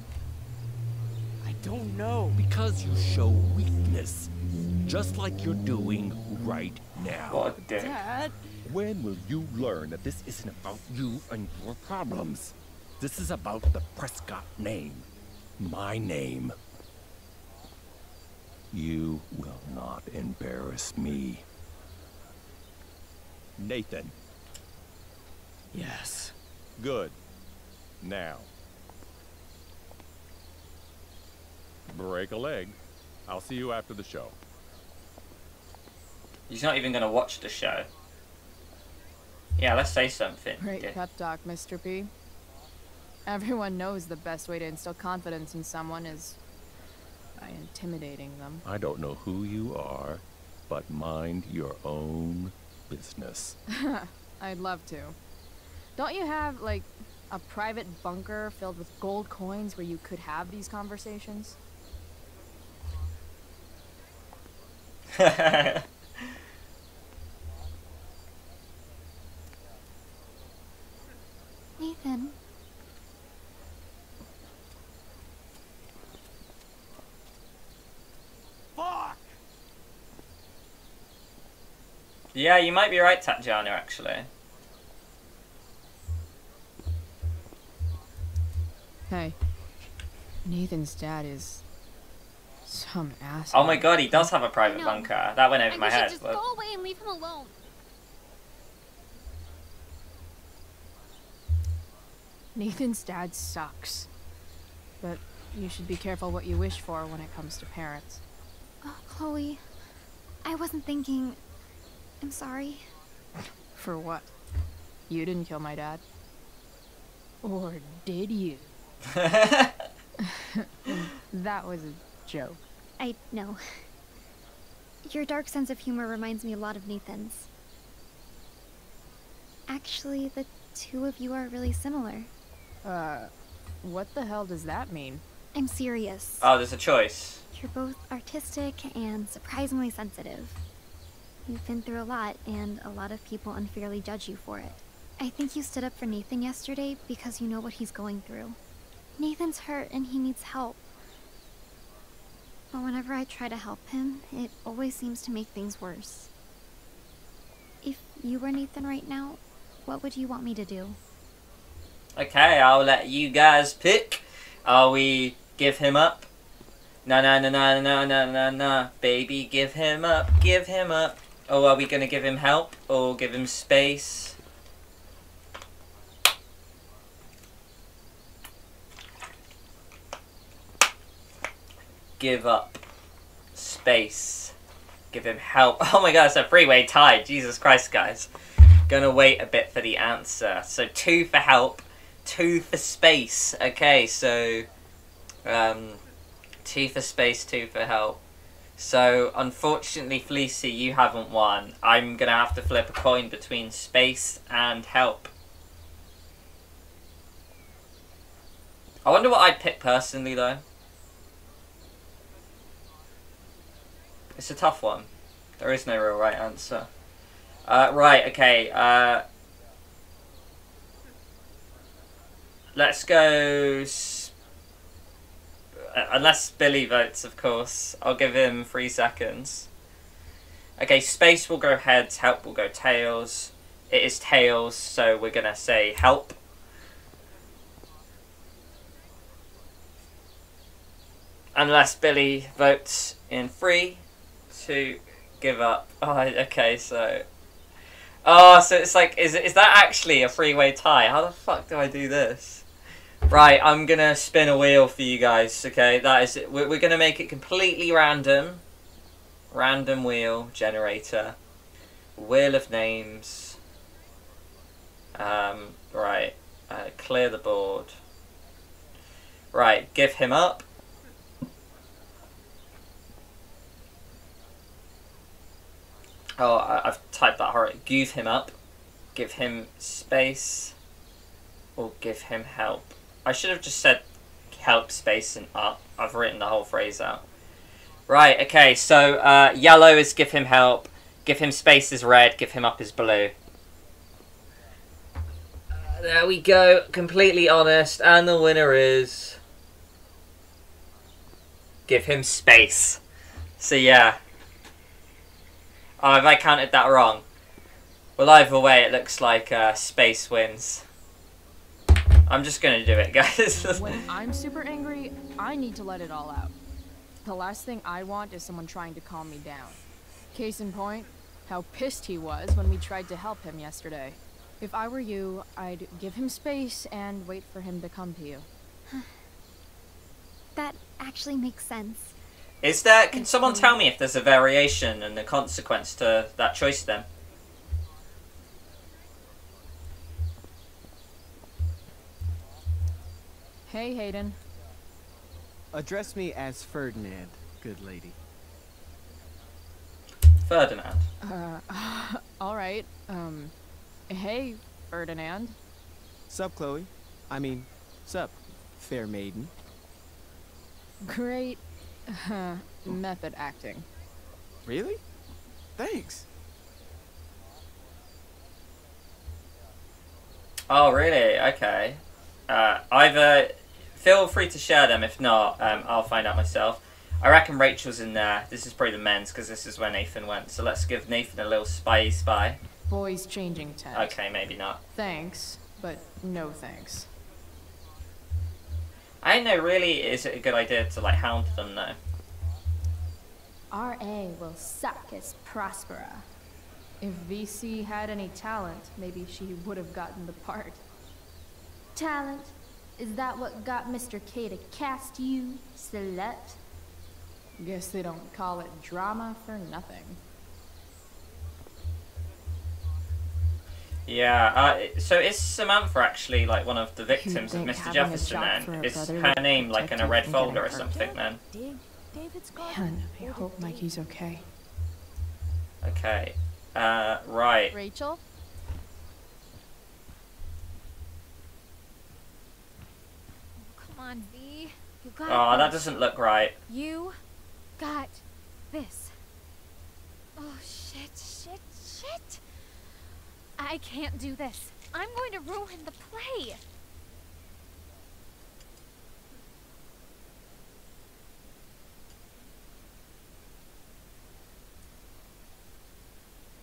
I don't know. Because you show weakness. Just like you're doing right now. Oh, what a dick. Dad. When will you learn that this isn't about you and your problems? This is about the Prescott name. My name. You will not embarrass me. Nathan. Yes. Good. Now. Break a leg. I'll see you after the show. He's not even gonna watch the show. Yeah, let's say something. Great Yeah. pep talk, Mr. P. Everyone knows the best way to instill confidence in someone is by intimidating them. I don't know who you are, but mind your own business. I'd love to. Don't you have, like, a private bunker filled with gold coins where you could have these conversations? Nathan. Fuck! yeah, you might be right, Tatjana, actually. Hey, Nathan's dad is some asshole. Oh my god, he does have a private No. bunker. That went over I my head. you'd just but- go away and leave him alone. Nathan's dad sucks. But you should be careful what you wish for when it comes to parents. Oh, Chloe. I wasn't thinking. I'm sorry. For what? You didn't kill my dad. Or did you? that was a joke. I know. Your dark sense of humor reminds me a lot of Nathan's. Actually, the two of you are really similar. Uh, what the hell does that mean? I'm serious. Oh, there's a choice. You're both artistic and surprisingly sensitive. You've been through a lot, and a lot of people unfairly judge you for it. I think you stood up for Nathan yesterday because you know what he's going through. Nathan's hurt and he needs help. But whenever I try to help him, it always seems to make things worse. If you were Nathan right now, what would you want me to do? Okay, I'll let you guys pick. Are we give him up? No, no, no, no, no, no, no, no. Baby, give him up, give him up. Or are we gonna give him help? Or give him space? Give up. Space. Give him help. Oh my god, it's a three-way tie. Jesus Christ, guys. Gonna wait a bit for the answer. So two for help, two for space. Okay, so um, two for space, two for help. So unfortunately, Fleecy, you haven't won. I'm gonna have to flip a coin between space and help. I wonder what I'd pick personally, though. It's a tough one. There is no real right answer. Uh, right, okay. Uh, let's go. uh, Unless Billy votes, of course. I'll give him three seconds. Okay, space will go heads, help will go tails. It is tails, so we're gonna say help. Unless Billy votes in three, two, give up. Oh, okay, so. Oh, so it's like, is is that actually a three-way tie? How the fuck do I do this? Right, I'm gonna spin a wheel for you guys. Okay, that is it. We're, we're gonna make it completely random. Random wheel generator. Wheel of names. Um, right. Uh, clear the board. Right, give him up. Oh, I, I've typed that hard. Give him up. Give him space. Or give him help. I should have just said help space and up. I've written the whole phrase out. Right, okay, so uh, yellow is give him help. Give him space is red. Give him up is blue. Uh, there we go. Completely honest. And the winner is. Give him space. So yeah. Oh, have I counted that wrong? Well, either way, it looks like uh, space wins. I'm just gonna do it, guys. when I'm super angry, I need to let it all out. The last thing I want is someone trying to calm me down. Case in point, how pissed he was when we tried to help him yesterday. If I were you, I'd give him space and wait for him to come to you. That actually makes sense. Is there? Can someone tell me if there's a variation and a consequence to that choice then? Hey, Hayden. Address me as Ferdinand, good lady. Ferdinand. Uh, alright. Um, hey, Ferdinand. Sup, Chloe? I mean, sup, fair maiden. Great method acting. Really? Thanks. Oh, really? Okay. Uh, either feel free to share them. If not, um, I'll find out myself. I reckon Rachel's in there. This is probably the men's because this is where Nathan went. So let's give Nathan a little spy spy. Boys changing tent. Okay, maybe not. Thanks, but no thanks. I don't know. Really, is it a good idea to like hound them though? R.A. will suck as Prospera. If VC had any talent, maybe she would have gotten the part. Talent? Is that what got Mr. K to cast you, slut? Guess they don't call it drama for nothing. Yeah. Uh, so is Samantha actually like one of the victims of Mr. Jefferson? Then is her name like in a red folder or something? Then. Man, I hope Mikey's okay. Okay. Uh, right. Rachel? Come on, V. You got Oh, that this. doesn't look right. You got this. Oh, shit, shit, shit. I can't do this. I'm going to ruin the play.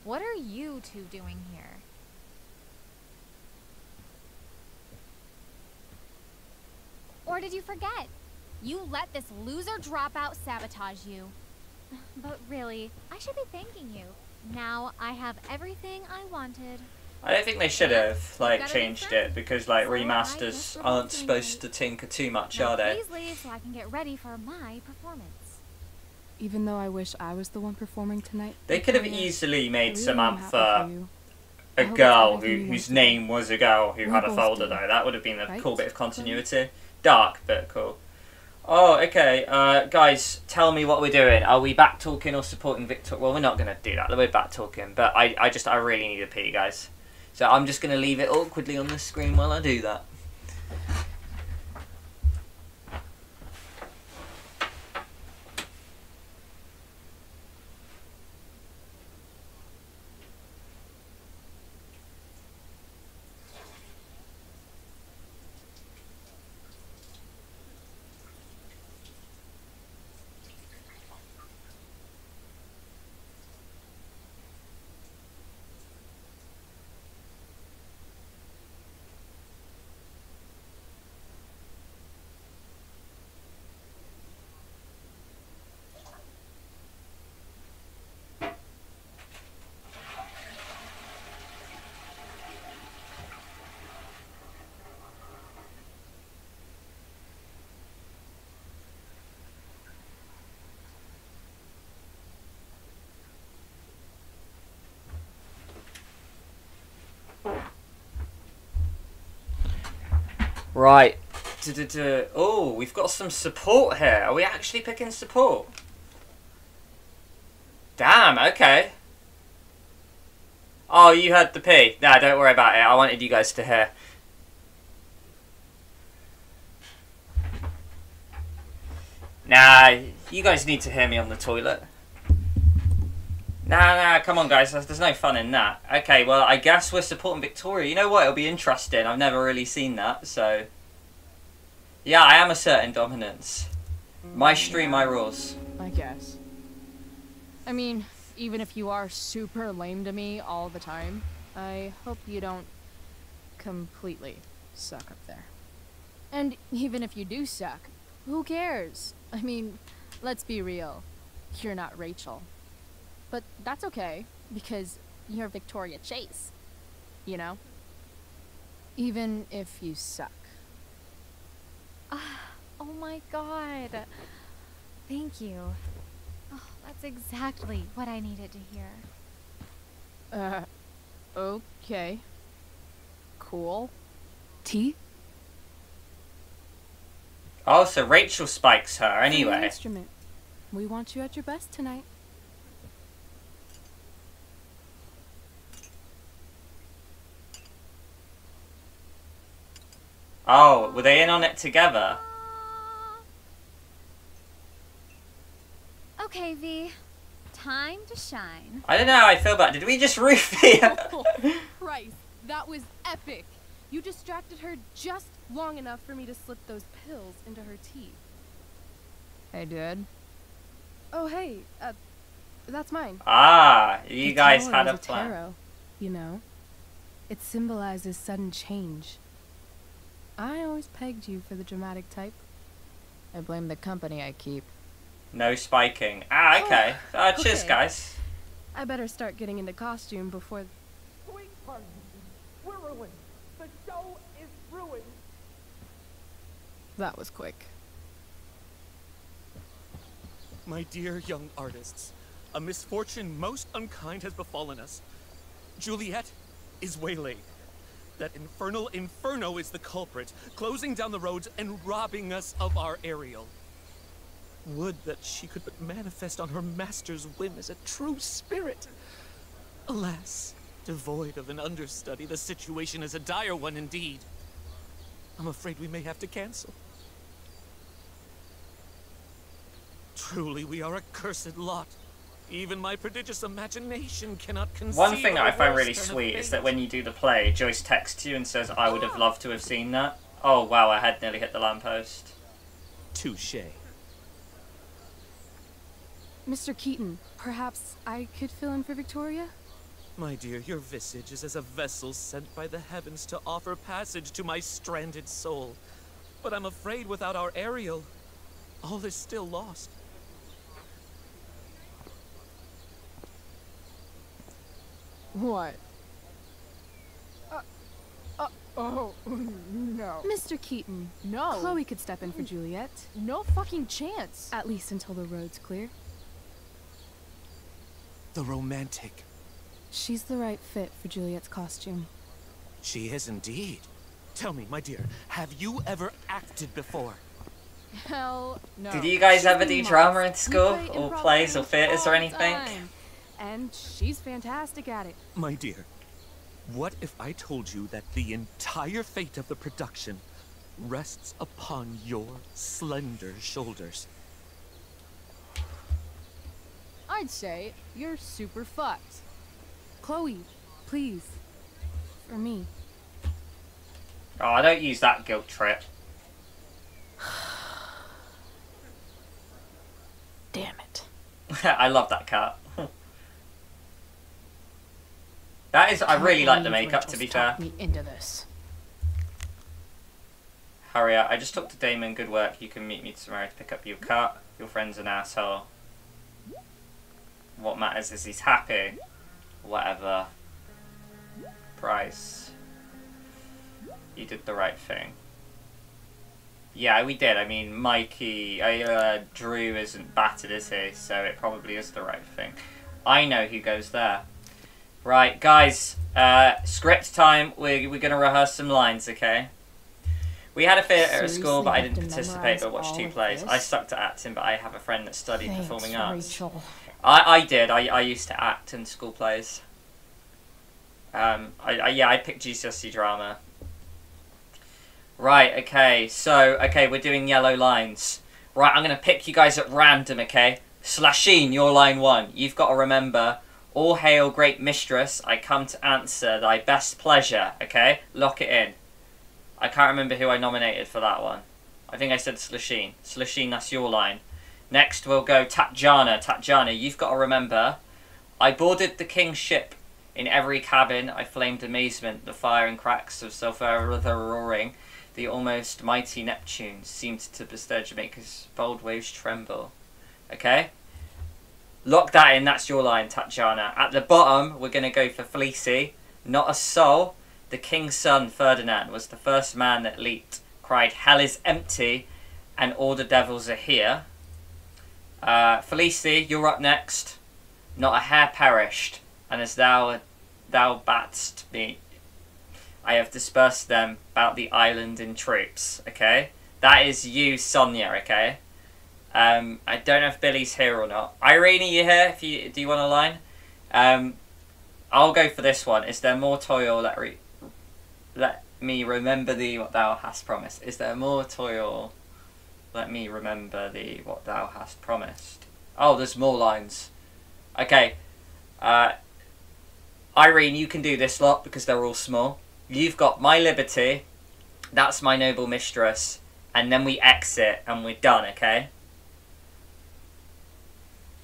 What are you two doing here? Or did you forget? You let this loser dropout sabotage you. But really, I should be thanking you. Now I have everything I wanted. I don't think they should have like gotta be changed it because like remasters aren't supposed to tinker too much, Now are they? please leave so I can get ready for my performance. Even though I wish I was the one performing tonight. They could have easily made really am Samantha for you. a I hope girl who whose name was a girl who We had a folder do, though. That would have been a right? cool bit of continuity. Dark but cool. Oh, okay. Uh, guys, tell me what we're doing. Are we back talking or supporting Victor? Well, we're not gonna do that. We're back talking. But I, I just, I really need a pee, guys. So I'm just gonna leave it awkwardly on the screen while I do that. Right. Oh, we've got some support here. Are we actually picking support? Damn, okay. Oh, you had the P. Nah, don't worry about it. I wanted you guys to hear. Nah, you guys need to hear me on the toilet. Nah, nah, come on, guys. There's, there's no fun in that. Okay, well, I guess we're supporting Victoria. You know what? It'll be interesting. I've never really seen that, so. Yeah, I am asserting dominance. My mm, stream, my rules. I guess. I mean, even if you are super lame to me all the time, I hope you don't completely suck up there. And even if you do suck, who cares? I mean, let's be real. You're not Rachel. But that's okay, because you're Victoria Chase. You know? Even if you suck. Ah, oh my god. Thank you. Oh, that's exactly what I needed to hear. Uh, okay. Cool. Tea? Oh, so Rachel spikes her anyway. Instrument. We want you at your best tonight. Oh, were they in on it together? Okay, V. Time to shine. I don't know how I feel about it. Did we just roofie her? Oh, Christ, that was epic. You distracted her just long enough for me to slip those pills into her tea. I did. Oh, hey, uh, that's mine. Ah, you The guys tower had is a plan. tarot, you know. It symbolizes sudden change. I always pegged you for the dramatic type. I blame the company I keep. No spiking. Ah, okay. Uh, cheers, okay. guys. I better start getting into costume before. We're ruined. The show is ruined. That was quick. My dear young artists, a misfortune most unkind has befallen us. Juliet is waylaid. That infernal inferno is the culprit, closing down the roads and robbing us of our Ariel. Would that she could but manifest on her master's whim as a true spirit. Alas, devoid of an understudy, the situation is a dire one indeed. I'm afraid we may have to cancel. Truly, we are a cursed lot. Even my prodigious imagination cannot conceive One thing that a I find really sweet is that when you do the play, Joyce texts you and says, I would have loved to have seen that. Oh, wow, I had nearly hit the lamppost. Touche. Mr. Keaton, perhaps I could fill in for Victoria? My dear, your visage is as a vessel sent by the heavens to offer passage to my stranded soul. But I'm afraid without our Ariel, all is still lost. What? Uh, uh, oh, no. Mr. Keaton. No. Chloe could step in for Juliet. No fucking chance. At least until the road's clear. The romantic. She's the right fit for Juliet's costume. She is indeed. Tell me, my dear, have you ever acted before? Hell no. Did you guys She's ever do drama in school? Or plays or games theatres or anything? time. And she's fantastic at it. My dear, what if I told you that the entire fate of the production rests upon your slender shoulders? I'd say you're super fucked. Chloe, please. For me. Oh, I don't use that guilt trip. Damn it. I love that cat. That is, I really like the makeup, to be fair. me into this. Harriet, I just talked to Damon. Good work. You can meet me tomorrow to pick up your cat. Your friend's an asshole. What matters is he's happy. Whatever. Price. You did the right thing. Yeah, we did. I mean, Mikey, uh, Drew isn't battered, is he? So it probably is the right thing. I know who goes there. Right, guys. Uh, script time. We're, we're going to rehearse some lines, okay? We had a theatre at school, but I didn't participate but watched two plays. I sucked at acting, but I have a friend that studied Thanks, performing arts. Rachel. I, I did. I, I used to act in school plays. Um, I, I yeah, I picked GCSE drama. Right. Okay. So okay, we're doing yellow lines. Right. I'm gonna pick you guys at random. Okay. Slasheen, your line one. You've got to remember. All hail, great mistress. I come to answer thy best pleasure. Okay. Lock it in. I can't remember who I nominated for that one. I think I said Slasheen. Slasheen, that's your line. Next, we'll go Tatjana. Tatjana, you've got to remember, I boarded the king's ship. In every cabin, I flamed amazement. The fire and cracks of sulphur roaring. The almost mighty Neptune seemed to bestow Jamaica's bold waves tremble. Okay? Lock that in, that's your line, Tatjana. At the bottom, we're going to go for Fleecy. Not a soul. The king's son, Ferdinand, was the first man that leaped, cried, Hell is empty, and all the devils are here. Uh, Felici, you're up next. Not a hair perished, and as thou thou batst me, I have dispersed them about the island in troops. Okay, that is you, Sonia. Okay. Um, I don't know if Billy's here or not. Irene, are you here? If you do, you want a line? Um, I'll go for this one. Is there more toil? Let re- let me remember thee what thou hast promised. Is there more toil? Let me remember thee what thou hast promised. Oh, there's more lines. Okay. Uh, Irene, you can do this lot because they're all small. You've got my liberty. That's my noble mistress. And then we exit and we're done, okay?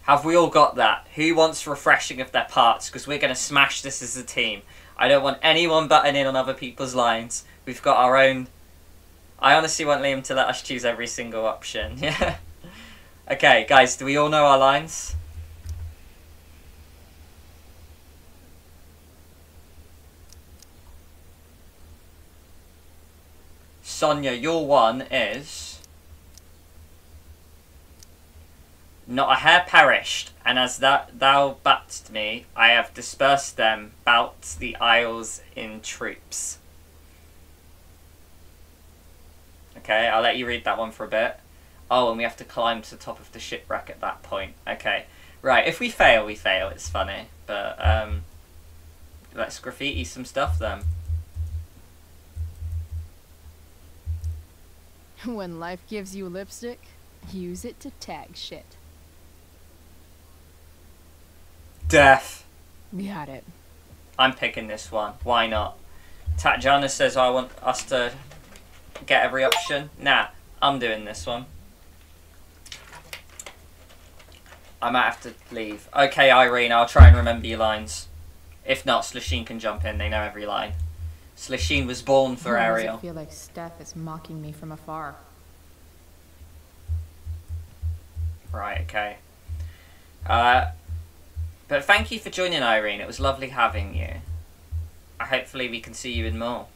Have we all got that? Who wants refreshing of their parts? Because we're going to smash this as a team. I don't want anyone butting in on other people's lines. We've got our own... I honestly want Liam to let us choose every single option. Yeah. okay, guys, do we all know our lines? Sonia, your one is... Not a hair perished, and as that thou batst me, I have dispersed them bout the isles in troops. Okay, I'll let you read that one for a bit. Oh, and we have to climb to the top of the shipwreck at that point. Okay. Right, if we fail, we fail. It's funny. But, um... Let's graffiti some stuff then. When life gives you lipstick, use it to tag shit. Death. We had it. I'm picking this one. Why not? Tatjana says I want us to get every option. Nah, I'm doing this one. I might have to leave. Okay, Irene, I'll try and remember your lines. If not, Slasheen can jump in. They know every line. Slasheen was born for Why Ariel. It feel like Steph is mocking me from afar? Right, okay. Uh, but thank you for joining, Irene. It was lovely having you. Hopefully we can see you in more.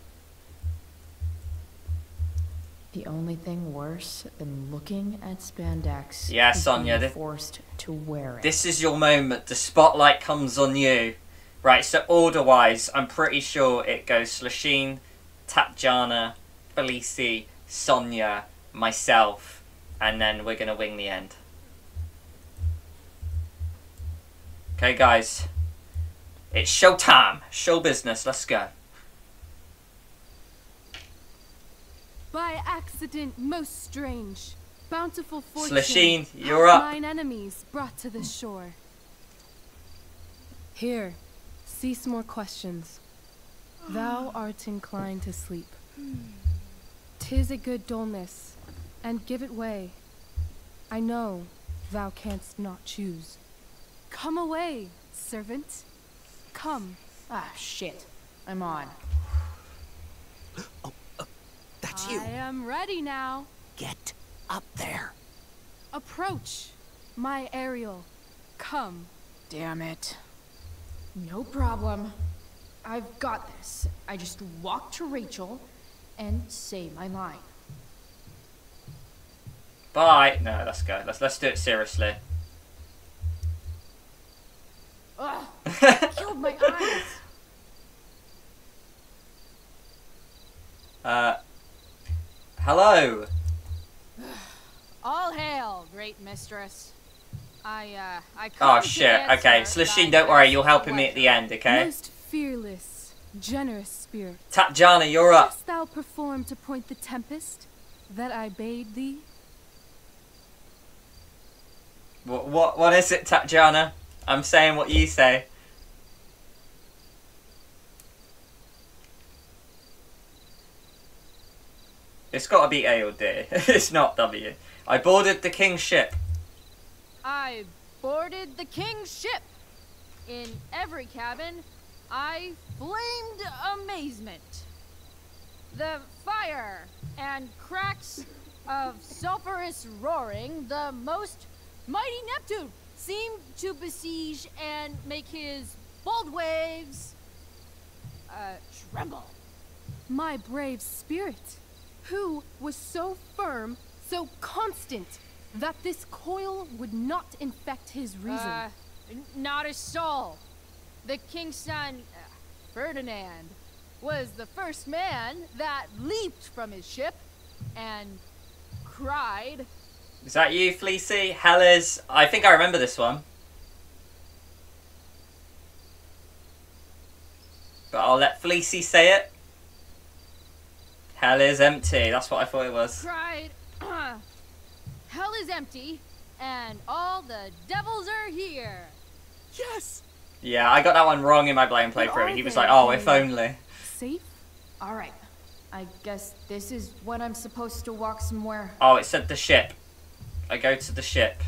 The only thing worse than looking at spandex Yeah, is Sonia, being thi- forced to wear it. This is your moment. The spotlight comes on you. Right, so order-wise, I'm pretty sure it goes Slasheen, Tatjana, Felici, Sonia, myself, and then we're gonna wing the end. Okay, guys. It's show time. Show business. Let's go. By accident most strange, bountiful fortune. Slasheen, you're up. Mine enemies brought to the shore. Here, cease more questions. Thou art inclined to sleep. Tis a good dullness, and give it way. I know thou canst not choose. Come away, servant. Come. Ah, shit. I'm on. That's you. I am ready now. Get up there. Approach, my Ariel. Come. Damn it. No problem. I've got this. I just walk to Rachel and say my line. Bye. No, let's go. Let's let's do it seriously. Ugh, killed my eyes. Uh, hello. All hail, great mistress. I, uh, I Oh shit. Okay, Slasheen, don't worry. You're helping me at the end. Okay. Most fearless, generous spirit. Tatjana, you're up. Dost thou perform to point the tempest that I bade thee? What what what is it, Tatjana? I'm saying what you say. It's got to be A or D. it's not W. I boarded the king's ship. I boarded the king's ship. In every cabin, I flamed amazement. The fire and cracks of sulphurous roaring, the most mighty Neptune seemed to besiege and make his bold waves uh, tremble. My brave spirit, who was so firm, so constant, that this coil would not infect his reason. Uh, not a soul. The king's son, uh, Ferdinand, was the first man that leaped from his ship and cried. Is that you, Fleecy? Hella's. I think I remember this one. But I'll let Fleecy say it. Hell is empty. That's what I thought it was. Cried, Hell is empty, and all the devils are here. Yes! Yeah, I got that one wrong in my blind playthrough. He was like, oh, if only. Safe? Alright. I guess this is when I'm supposed to walk somewhere. Oh, it said the ship. I go to the ship.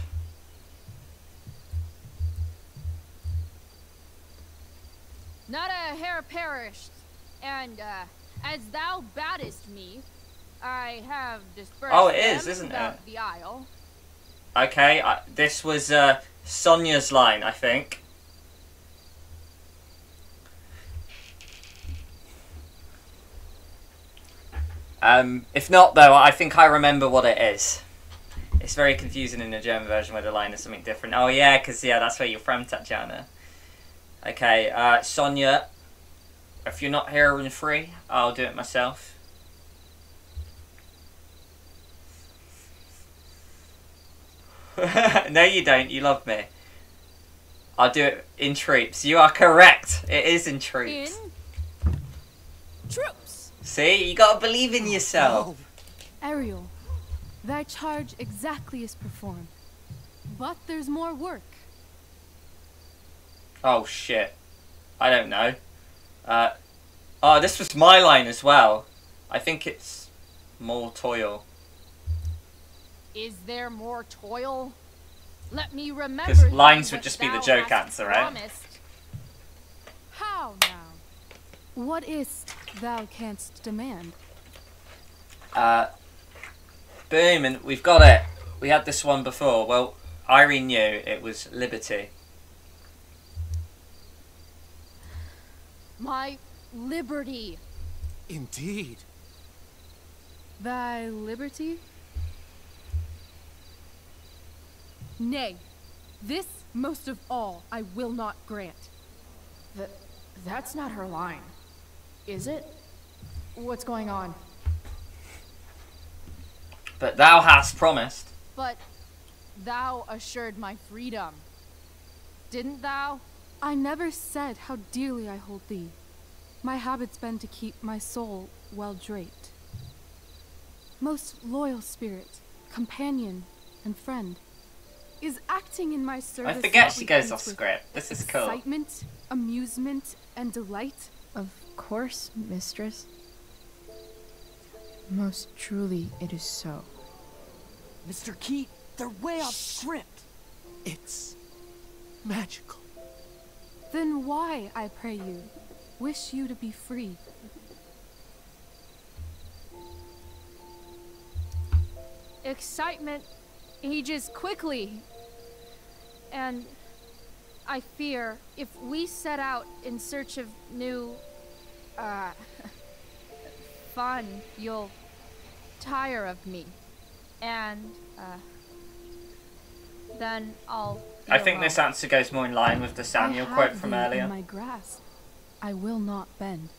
Not a hair perished, and uh, as thou baddest me, I have dispersed Oh, it is, them isn't about it? the isle. Okay, I, this was uh, Sonia's line, I think. Um, if not, though, I think I remember what it is. It's very confusing in the German version where the line is something different. Oh, yeah, because, yeah, that's where you're from, Tatjana. Okay, uh, Sonia, if you're not heroin free, I'll do it myself. no, you don't. You love me. I'll do it in troops. You are correct. It is in troops. In troops. See, you gotta believe in yourself. Ariel, thy charge exactly is performed. But there's more work. Oh shit. I don't know. Uh, oh, this was my line as well. I think it's more toil. Is there more toil? Let me remember. Because lines would just be the joke hast answer, right? promised. How now? What is't thou canst demand? Uh, boom, and we've got it. We had this one before. Well, Irene knew it was liberty. My liberty. Indeed. Thy liberty? Nay, this most of all I will not grant. Th- that's not her line. Is it? What's going on? But thou hast promised. But thou assured my freedom. Didn't thou? I never said how dearly I hold thee. My habit's been to keep my soul well draped. Most loyal spirit, companion, and friend, is acting in my service. I forget she goes off with script. This is cool. Excitement, amusement, and delight. Of course, mistress. Most truly, it is so. Mr. Keat, they're way off script. It's magical. Then why, I pray you, wish you to be free? Excitement ages quickly. And I fear if we set out in search of new, uh, fun, you'll tire of me. And, uh, then I'll. I feel think this answer goes more in line with the Samuel I quote have from thee earlier. In my grasp, I will not bend.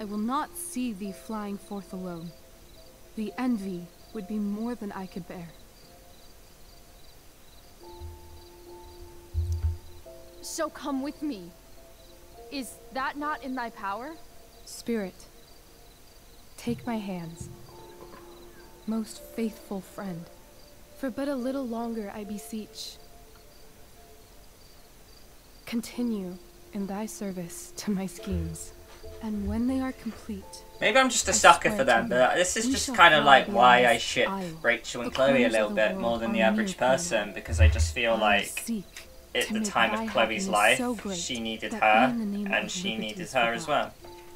I will not see thee flying forth alone. The envy would be more than I could bear. So come with me. Is that not in thy power? Spirit, take my hands. Most faithful friend, for but a little longer I beseech. Continue in thy service to my schemes, And when they are complete, Maybe I'm just a I sucker for them, but this is just kind of like why I ship. Rachel and Chloe a little bit more than the average person because I just feel like at the time of Chloe's life, so she needed her in the name and she needed her as well.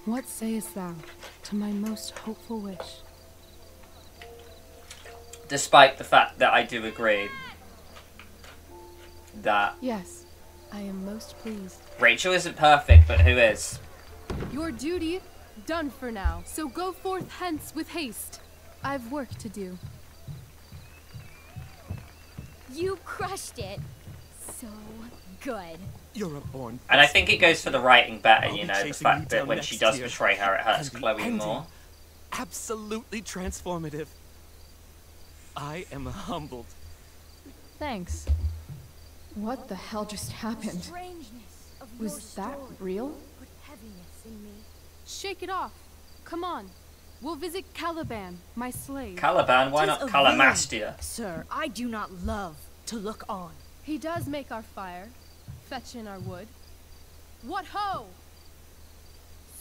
What sayest thou to my most hopeful wish? Despite the fact that I do agree that Yes, I am most pleased. Rachel isn't perfect, but who is? Your duty done for now, so go forth hence with haste. I've work to do. You crushed it. So good. You're a born. And I think it goes for the writing better, I'll you be know, the fact that when she does year. betray her, it hurts And Chloe ending, more. Absolutely transformative. I am humbled. Thanks. What the hell just happened? Was that real? Put heaviness in me. Shake it off. Come on. We'll visit Caliban, my slave. Caliban, why not Calamastia? Sir, I do not love to look on. He does make our fire, fetch in our wood. What ho!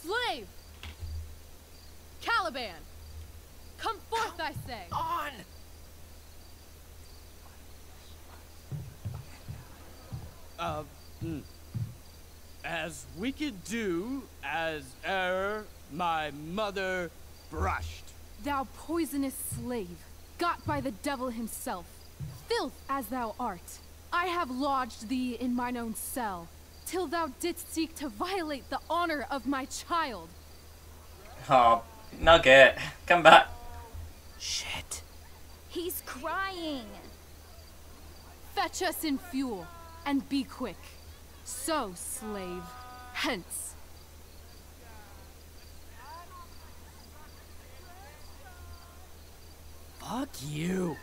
Slave! Caliban! Come forth, I say! On! Uh, mm. As wicked do as e'er my mother brushed. Thou poisonous slave, got by the devil himself, filth as thou art, I have lodged thee in mine own cell, till thou didst seek to violate the honor of my child. Oh, Nugget, come back. Shit. He's crying. Fetch us in fuel, and be quick. So, slave, hence. Fuck you.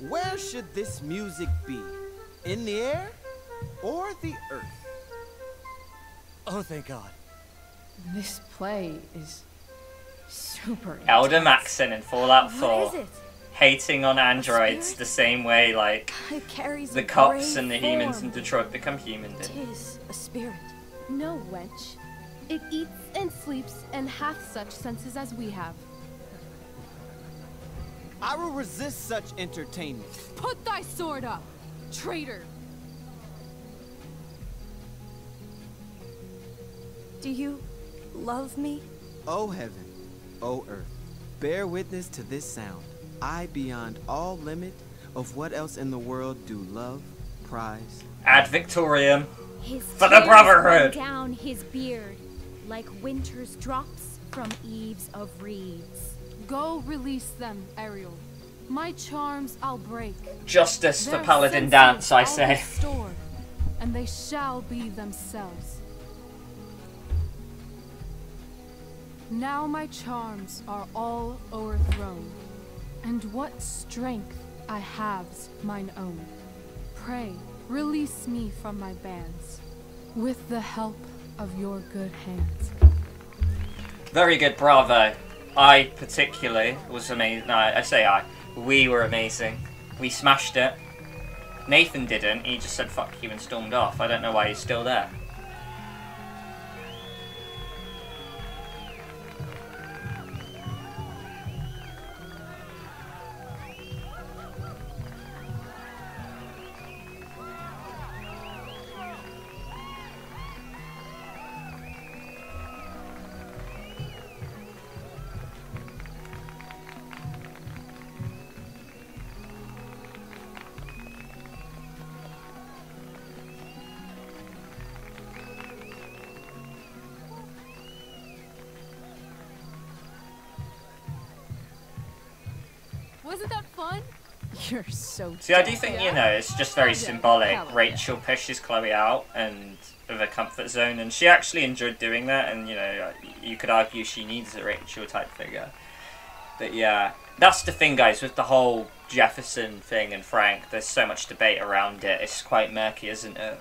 Where should this music be? In the air or the earth? Oh, thank God. This play is super. Elder intense. Maxson in Fallout 4. What is it? Hating on androids the same way, like, carries the cops and the humans in. Detroit become human. did. Tis a spirit. No, wench. It eats and sleeps and hath such senses as we have. I will resist such entertainment. Put thy sword up, traitor! Do you love me? O heaven, O earth, bear witness to this sound. I, beyond all limit of what else in the world do love, prize. Ad Victoriam. His For the Brotherhood. down his beard, like winter's drops from eaves of reeds. Go release them, Ariel. My charms I'll break. Justice for Paladin Danse, I say. restore, and they shall be themselves. Now my charms are all o'erthrown, and what strength I have's mine own. Pray, release me from my bands, with the help of your good hands. Very good, bravo. I particularly was amazing. No, I say I. We were amazing. We smashed it. Nathan didn't. He just said fuck you and stormed off. I don't know why he's still there. You're so. See, I do think, you know, it's just very symbolic. Rachel pushes Chloe out and of her comfort zone, and she actually enjoyed doing that, and, you know, you could argue she needs a Rachel type figure. But yeah, that's the thing, guys, with the whole Jefferson thing and Frank, there's so much debate around it. It's quite murky, isn't it?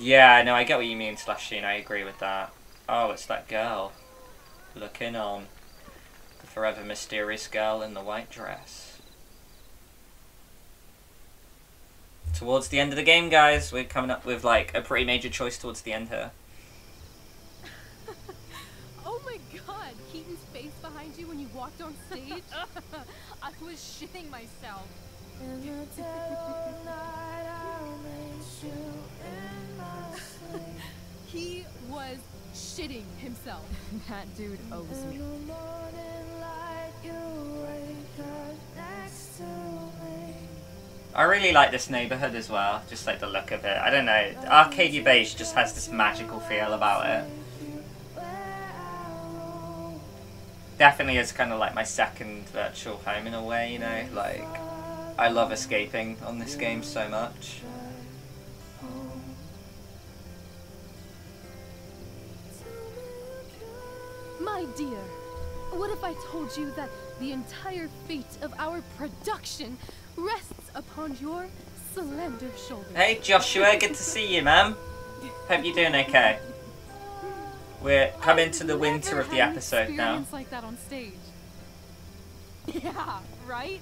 Yeah, no, I get what you mean, Slasheen. I agree with that. Oh, it's that girl looking on. The forever mysterious girl in the white dress. Towards the end of the game, guys, we're coming up with like a pretty major choice towards the end here. Oh my god, Keaton's face behind you when you walked on stage? I was shitting myself. he was shitting himself. that dude owes me. I really like this neighborhood as well, just like the look of it. I don't know, Arcadia Bay just has this magical feel about it. Definitely is kind of like my second virtual home in a way, you know, like I love escaping on this game so much. My dear, what if I told you that the entire fate of our production rests upon your slender shoulders? Hey Joshua, good to see you, man. Hope you're doing okay. We're coming to the winter of the episode now. Experience like that on stage. Yeah, right?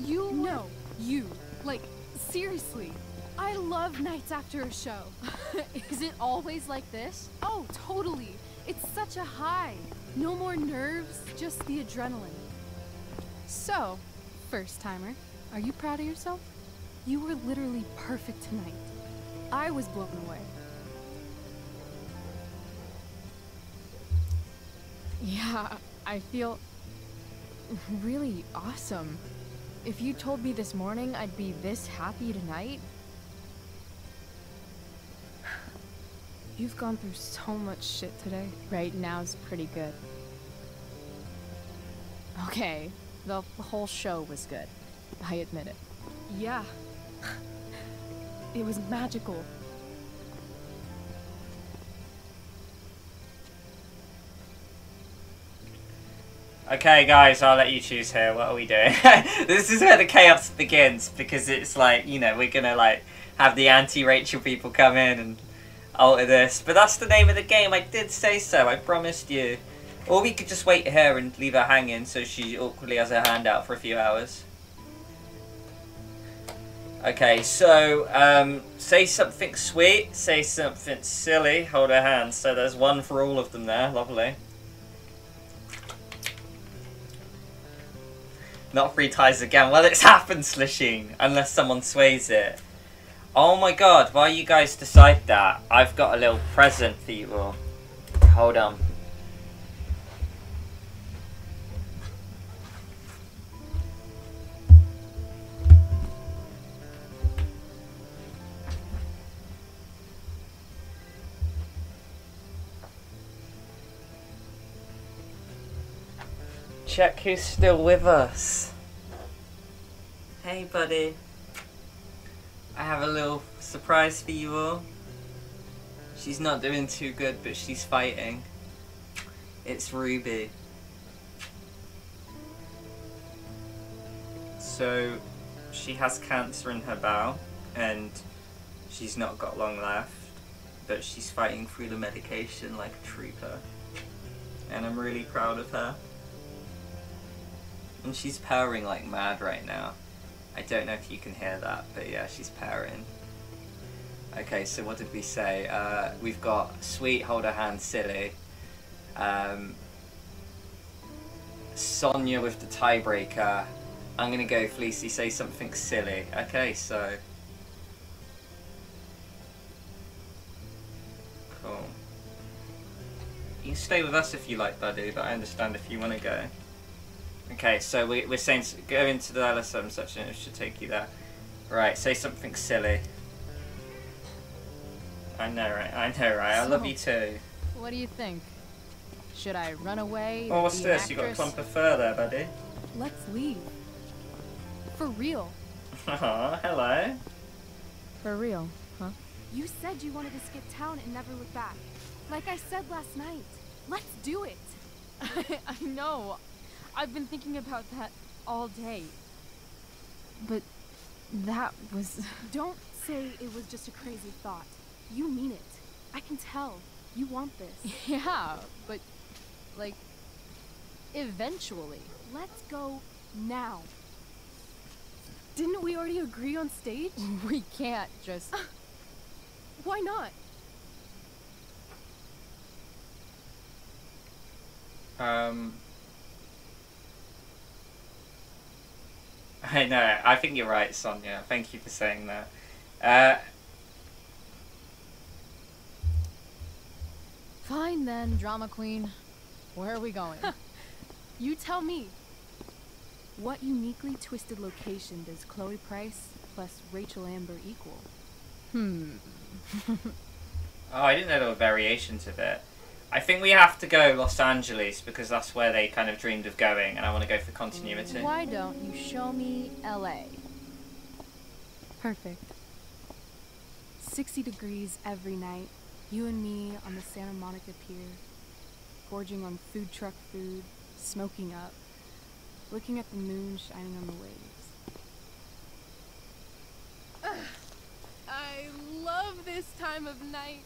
You know, you. Like, seriously. I love nights after a show. Is it always like this? Oh, totally. It's such a high. No more nerves, just the adrenaline. So, first timer, are you proud of yourself? You were literally perfect tonight. I was blown away. Yeah, I feel really awesome. If you told me this morning I'd be this happy tonight, You've gone through so much shit today. Right now's pretty good. Okay, the whole show was good. I admit it. Yeah. It was magical. Okay, guys, I'll let you choose here. What are we doing? this is where the chaos begins because it's like, you know, we're gonna like have the anti-Rachel people come in and alter this. But that's the name of the game. I did say so. I promised you. Or we could just wait here and leave her hanging so she awkwardly has her hand out for a few hours. Okay, so um, say something sweet, say something silly, hold her hand. So there's one for all of them there. Lovely. Not three ties again. Well, it's happened, Slasheen. Unless someone sways it. Oh my god, why you guys decide that? I've got a little present for you all. Hold on. Check who's still with us. Hey, buddy. I have a little surprise for you all. She's not doing too good, but she's fighting. It's Ruby. So, she has cancer in her bowel, and she's not got long left, but she's fighting through the medication like a trooper. And I'm really proud of her. And she's powering like mad right now. I don't know if you can hear that, but yeah, she's pairing. Okay, so what did we say? Uh, we've got Sweet, Hold Her Hand, Silly. Um, Sonia with the tiebreaker. I'm gonna go Fleecy, say something silly. Okay, so... Cool. You can stay with us if you like, buddy, but I understand if you want to go. Okay, so we, we're saying go into the LSM section, it should take you there. Right, say something silly. I know, right? I know, right? I love you too. What do you think? Should I run away? Oh, what's this? an You got a clump of fur there, buddy. Let's leave. For real. Oh, hello. For real, huh? You said you wanted to skip town and never look back. Like I said last night. Let's do it. I know. I've been thinking about that all day. But that was. Don't say it was just a crazy thought. You mean it. I can tell. You want this. Yeah, but like eventually. Let's go now. Didn't we already agree on stage? We can't just. Why not? Um, I know. I think you're right, Sonia. Thank you for saying that. Uh, Fine then, drama queen. Where are we going? You tell me. What uniquely twisted location does Chloe Price plus Rachel Amber equal? Hmm. oh, I didn't know there were variations of it. I think we have to go Los Angeles because that's where they kind of dreamed of going, and I want to go for continuity. Why don't you show me LA? Perfect. 60 degrees every night. You and me on the Santa Monica Pier. Gorging on food truck food, smoking up. Looking at the moon shining on the waves. I love this time of night.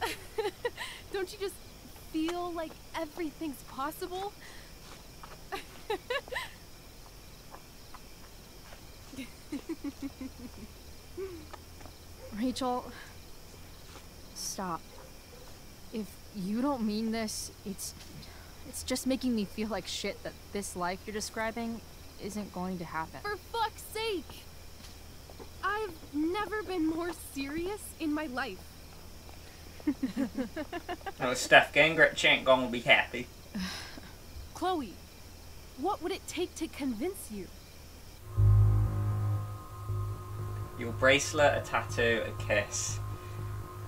Don't you just feel like everything's possible? Rachel, stop. If you don't mean this, it's it's just making me feel like shit that this life you're describing isn't going to happen. For fuck's sake! I've never been more serious in my life. Oh, Steph Gingrich ain't gonna be happy. Chloe, what would it take to convince you? Your bracelet, a tattoo, a kiss.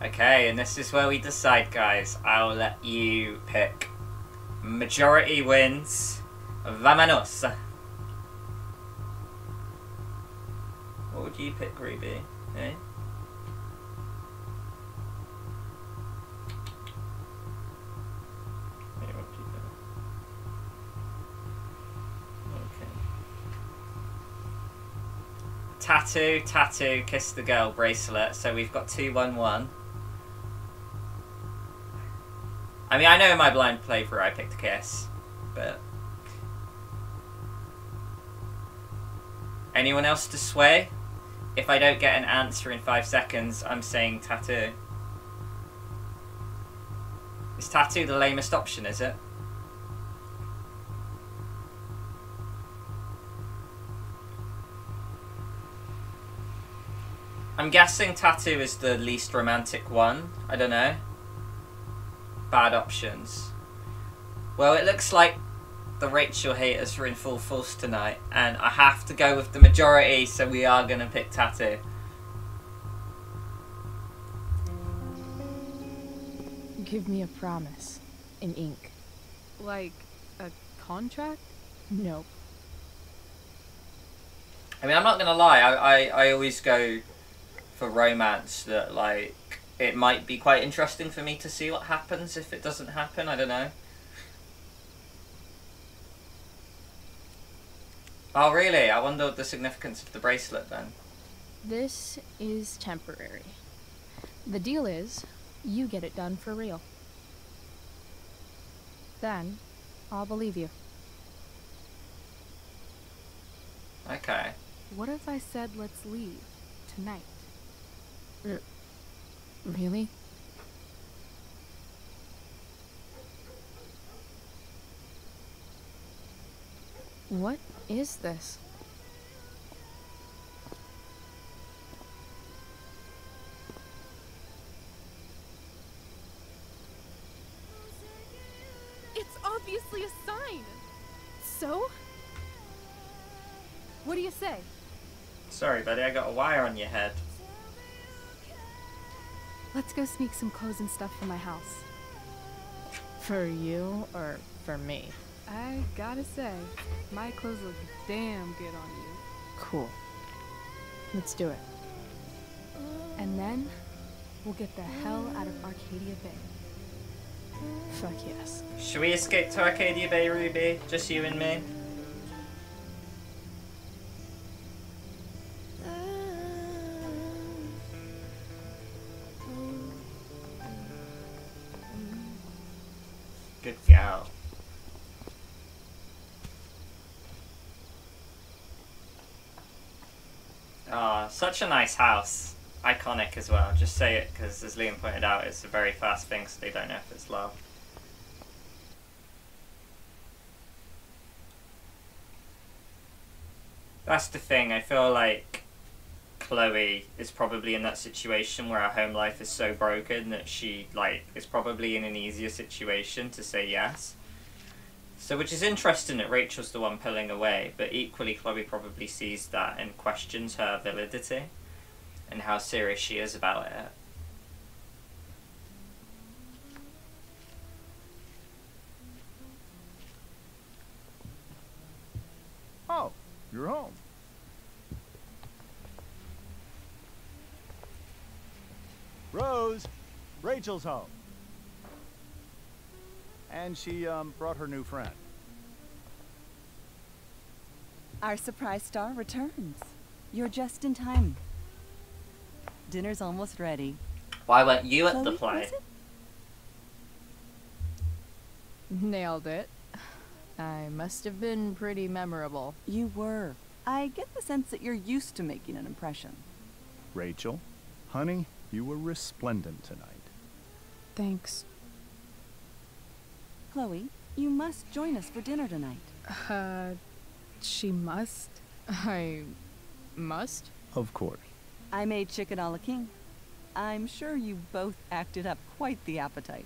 Okay, and this is where we decide, guys. I'll let you pick. Majority wins. Vamonos. What would you pick, Ruby? Eh? Tattoo, tattoo, kiss the girl, bracelet. So we've got two, one, one. I mean, I know in my blind playthrough I picked kiss, but anyone else to sway? If I don't get an answer in five seconds, I'm saying tattoo. Is tattoo the lamest option? Is it? I'm guessing tattoo is the least romantic one. I don't know. Bad options. Well, it looks like the Rachel haters are in full force tonight, and I have to go with the majority, so we are gonna pick tattoo. Give me a promise. In ink. Like a contract? Nope. I mean, I'm not gonna lie. I, I, I always go for romance that like it might be quite interesting for me to see what happens if it doesn't happen. I don't know. Oh really? I wonder the significance of the bracelet then. This is temporary. The deal is, you get it done for real. Then, I'll believe you. Okay. What if I said let's leave tonight? R- really? What is this? It's obviously a sign. So? What do you say? Sorry, buddy. I got a wire on your head. Let's go sneak some clothes and stuff from my house. For you or for me? I gotta say, my clothes look damn good on you. Cool. Let's do it. And then, we'll get the hell out of Arcadia Bay. Fuck yes. Should we escape to Arcadia Bay, Ruby? Just you and me? Such a nice house. Iconic as well. Just say it because, as Liam pointed out, it's a very fast thing, so they don't know if it's love. That's the thing. I feel like Chloe is probably in that situation where her home life is so broken that she like is probably in an easier situation to say yes. So, which is interesting that Rachel's the one pulling away, but equally Chloe probably sees that and questions her validity and how serious she is about it. Oh, you're home. Rose, Rachel's home. And she um, brought her new friend. Our surprise star returns. You're just in time. Dinner's almost ready. Why weren't you at the Chloe, play? it? Nailed it. I must have been pretty memorable. You were. I get the sense that you're used to making an impression. Rachel, honey, you were resplendent tonight. Thanks. Chloe, you must join us for dinner tonight. Uh, she must. I must? Of course. I made chicken a la king. I'm sure you both acted up quite the appetite.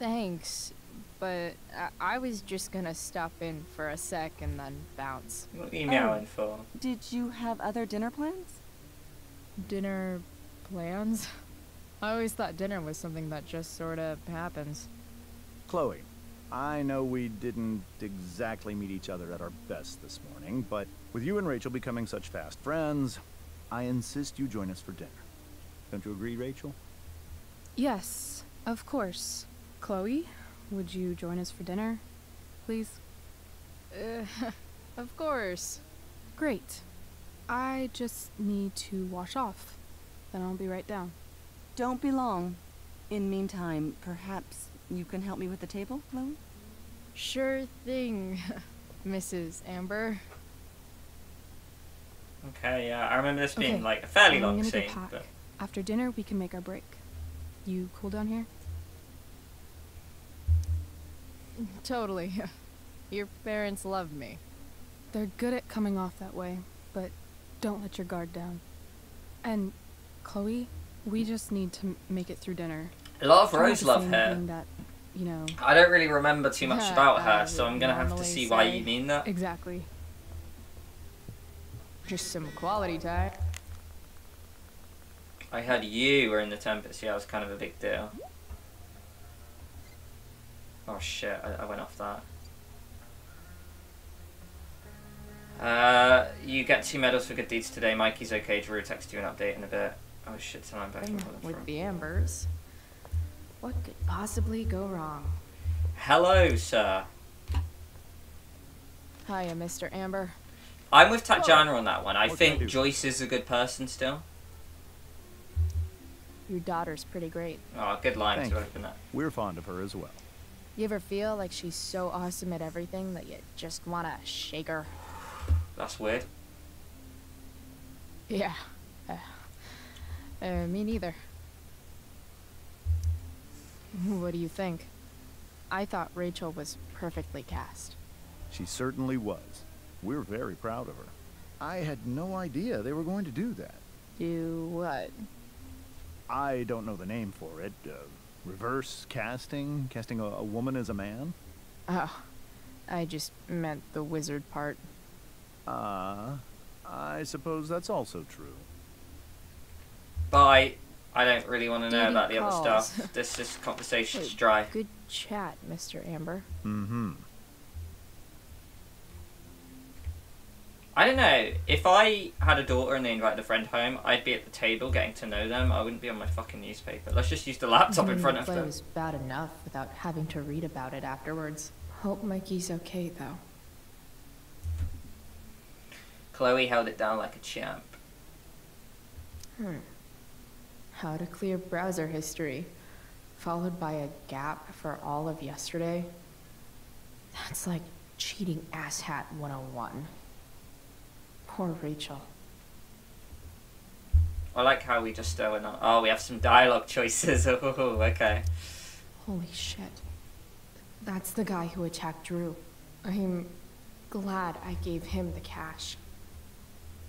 Thanks, but I, I was just gonna stop in for a sec and then bounce. Email are you meowing for? Did you have other dinner plans? Dinner plans? I always thought dinner was something that just sort of happens. Chloe, I know we didn't exactly meet each other at our best this morning, but with you and Rachel becoming such fast friends, I insist you join us for dinner. Don't you agree, Rachel? Yes, of course. Chloe, would you join us for dinner, please? Uh, of course. Great. I just need to wash off. Then I'll be right down. Don't be long. In meantime, perhaps you can help me with the table, Chloe? Sure thing, Mrs. Amber. Okay, yeah, I remember this being Okay, like a fairly I'm long gonna go scene, pack. but After dinner, we can make our break. You cool down here? Totally. Your parents love me. They're good at coming off that way, but don't let your guard down. And Chloe, we just need to make it through dinner. A lot of Rose love say her. That, you know. I don't really remember too much about her, I so I'm gonna have to normally see why you mean that. Exactly. Just some quality time. I heard you were in the Tempest, yeah, it was kind of a big deal. Oh shit, I, I went off that. Uh, you get two medals for good deeds today. Mikey's okay. Drew text you an update in a bit. Oh shit, tell I'm back in With the Ambers. What could possibly go wrong? Hello, sir. Hiya, Mr. Amber. I'm with Tatjana on that one. I What can I think? Joyce is a good person still. Your daughter's pretty great. Oh, good line Thank to open that. We're fond of her as well. You ever feel like she's so awesome at everything that you just wanna shake her? That's weird. Yeah. Uh, uh, me neither. What do you think? I thought Rachel was perfectly cast. She certainly was. We're very proud of her. I had no idea they were going to do that. Do what? I don't know the name for it. Uh, reverse casting? Casting a, a woman as a man? Oh, I just meant the wizard part. Ah, I suppose that's also true. Bye. I don't really want to know Duty about the other stuff. This this conversation's Hey, dry. Good chat, Mr. Amber. Mm-hmm. I don't know. If I had a daughter and they invited a friend home, I'd be at the table getting to know them. I wouldn't be on my fucking newspaper. Let's just use the laptop in Mm, front of play them. was bad enough without having to read about it afterwards. Hope Mikey's okay, though. Chloe held it down like a champ. Hmm. How to clear browser history, followed by a gap for all of yesterday. That's like Cheating asshat 101. Poor Rachel. I like how we just uh, went. Oh, we have some dialogue choices. Oh, okay. Holy shit. That's the guy who attacked Drew. I'm glad I gave him the cash.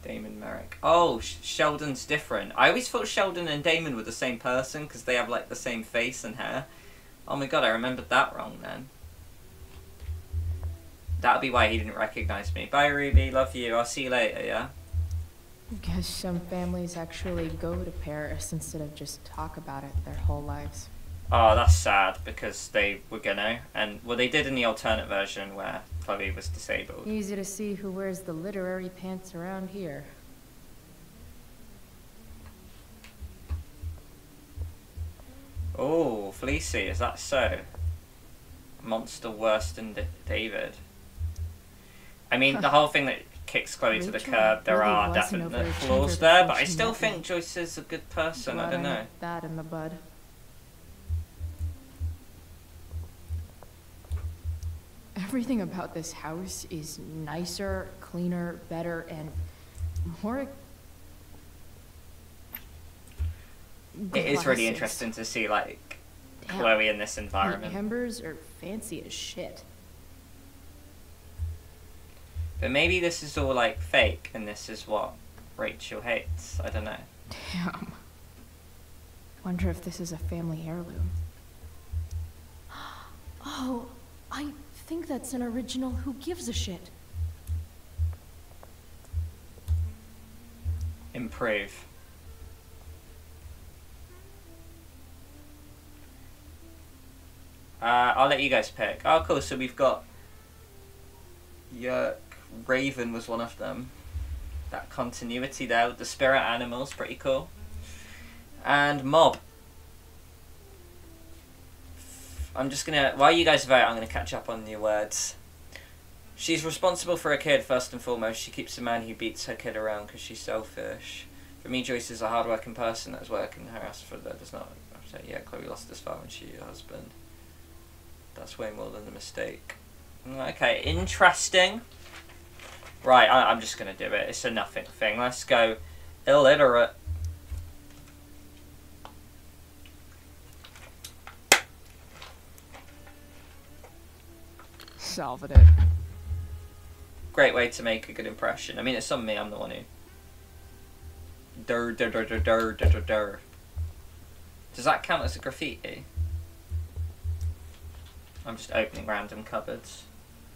Damon Merrick. Oh, Sh- Sheldon's different. I always thought Sheldon and Damon were the same person because they have like the same face and hair. Oh my god, I remembered that wrong then. That'll be why he didn't recognize me. Bye, Ruby. Love you. I'll see you later, yeah? Guess some families actually go to Paris instead of just talk about it their whole lives. Oh, that's sad because they were gonna. And, well, they did in the alternate version where Chloe was disabled. Easy to see who wears the literary pants around here. Oh, Fleecy, is that so? Monster worse than D- David. I mean, the whole thing that kicks Chloe to the curb, there really are definite flaws there, but I still think. Joyce is a good person. I don't know. that in the bud. Everything about this house is nicer, cleaner, better, and more. It is really interesting to see, like, Damn. Chloe in this environment. The environment. Ambers are fancy as shit. But maybe this is all, like, fake, and this is what Rachel hates. I don't know. Damn. Wonder if this is a family heirloom. Oh, I think that's an original Who Gives a Shit. Improve. Uh, I'll let you guys pick. Oh, cool. So we've got. Yerk. Raven was one of them. That continuity there with the spirit animals, pretty cool. And Mob. I'm just gonna. While you guys vote, I'm gonna catch up on your words. She's responsible for her kid first and foremost. She keeps a man who beats her kid around because she's selfish. For me, Joyce is a hardworking person that's working her ass for that does not. Saying, yeah, Chloe lost this father and she her husband. That's way more than a mistake. Okay, interesting. Right, I, I'm just gonna do it. It's a nothing thing. Let's go illiterate. Solved it. Great way to make a good impression. I mean, it's on me. I'm the one who. Dur dur dur dur dur dur dur dur. Does that count as a graffiti? I'm just opening random cupboards.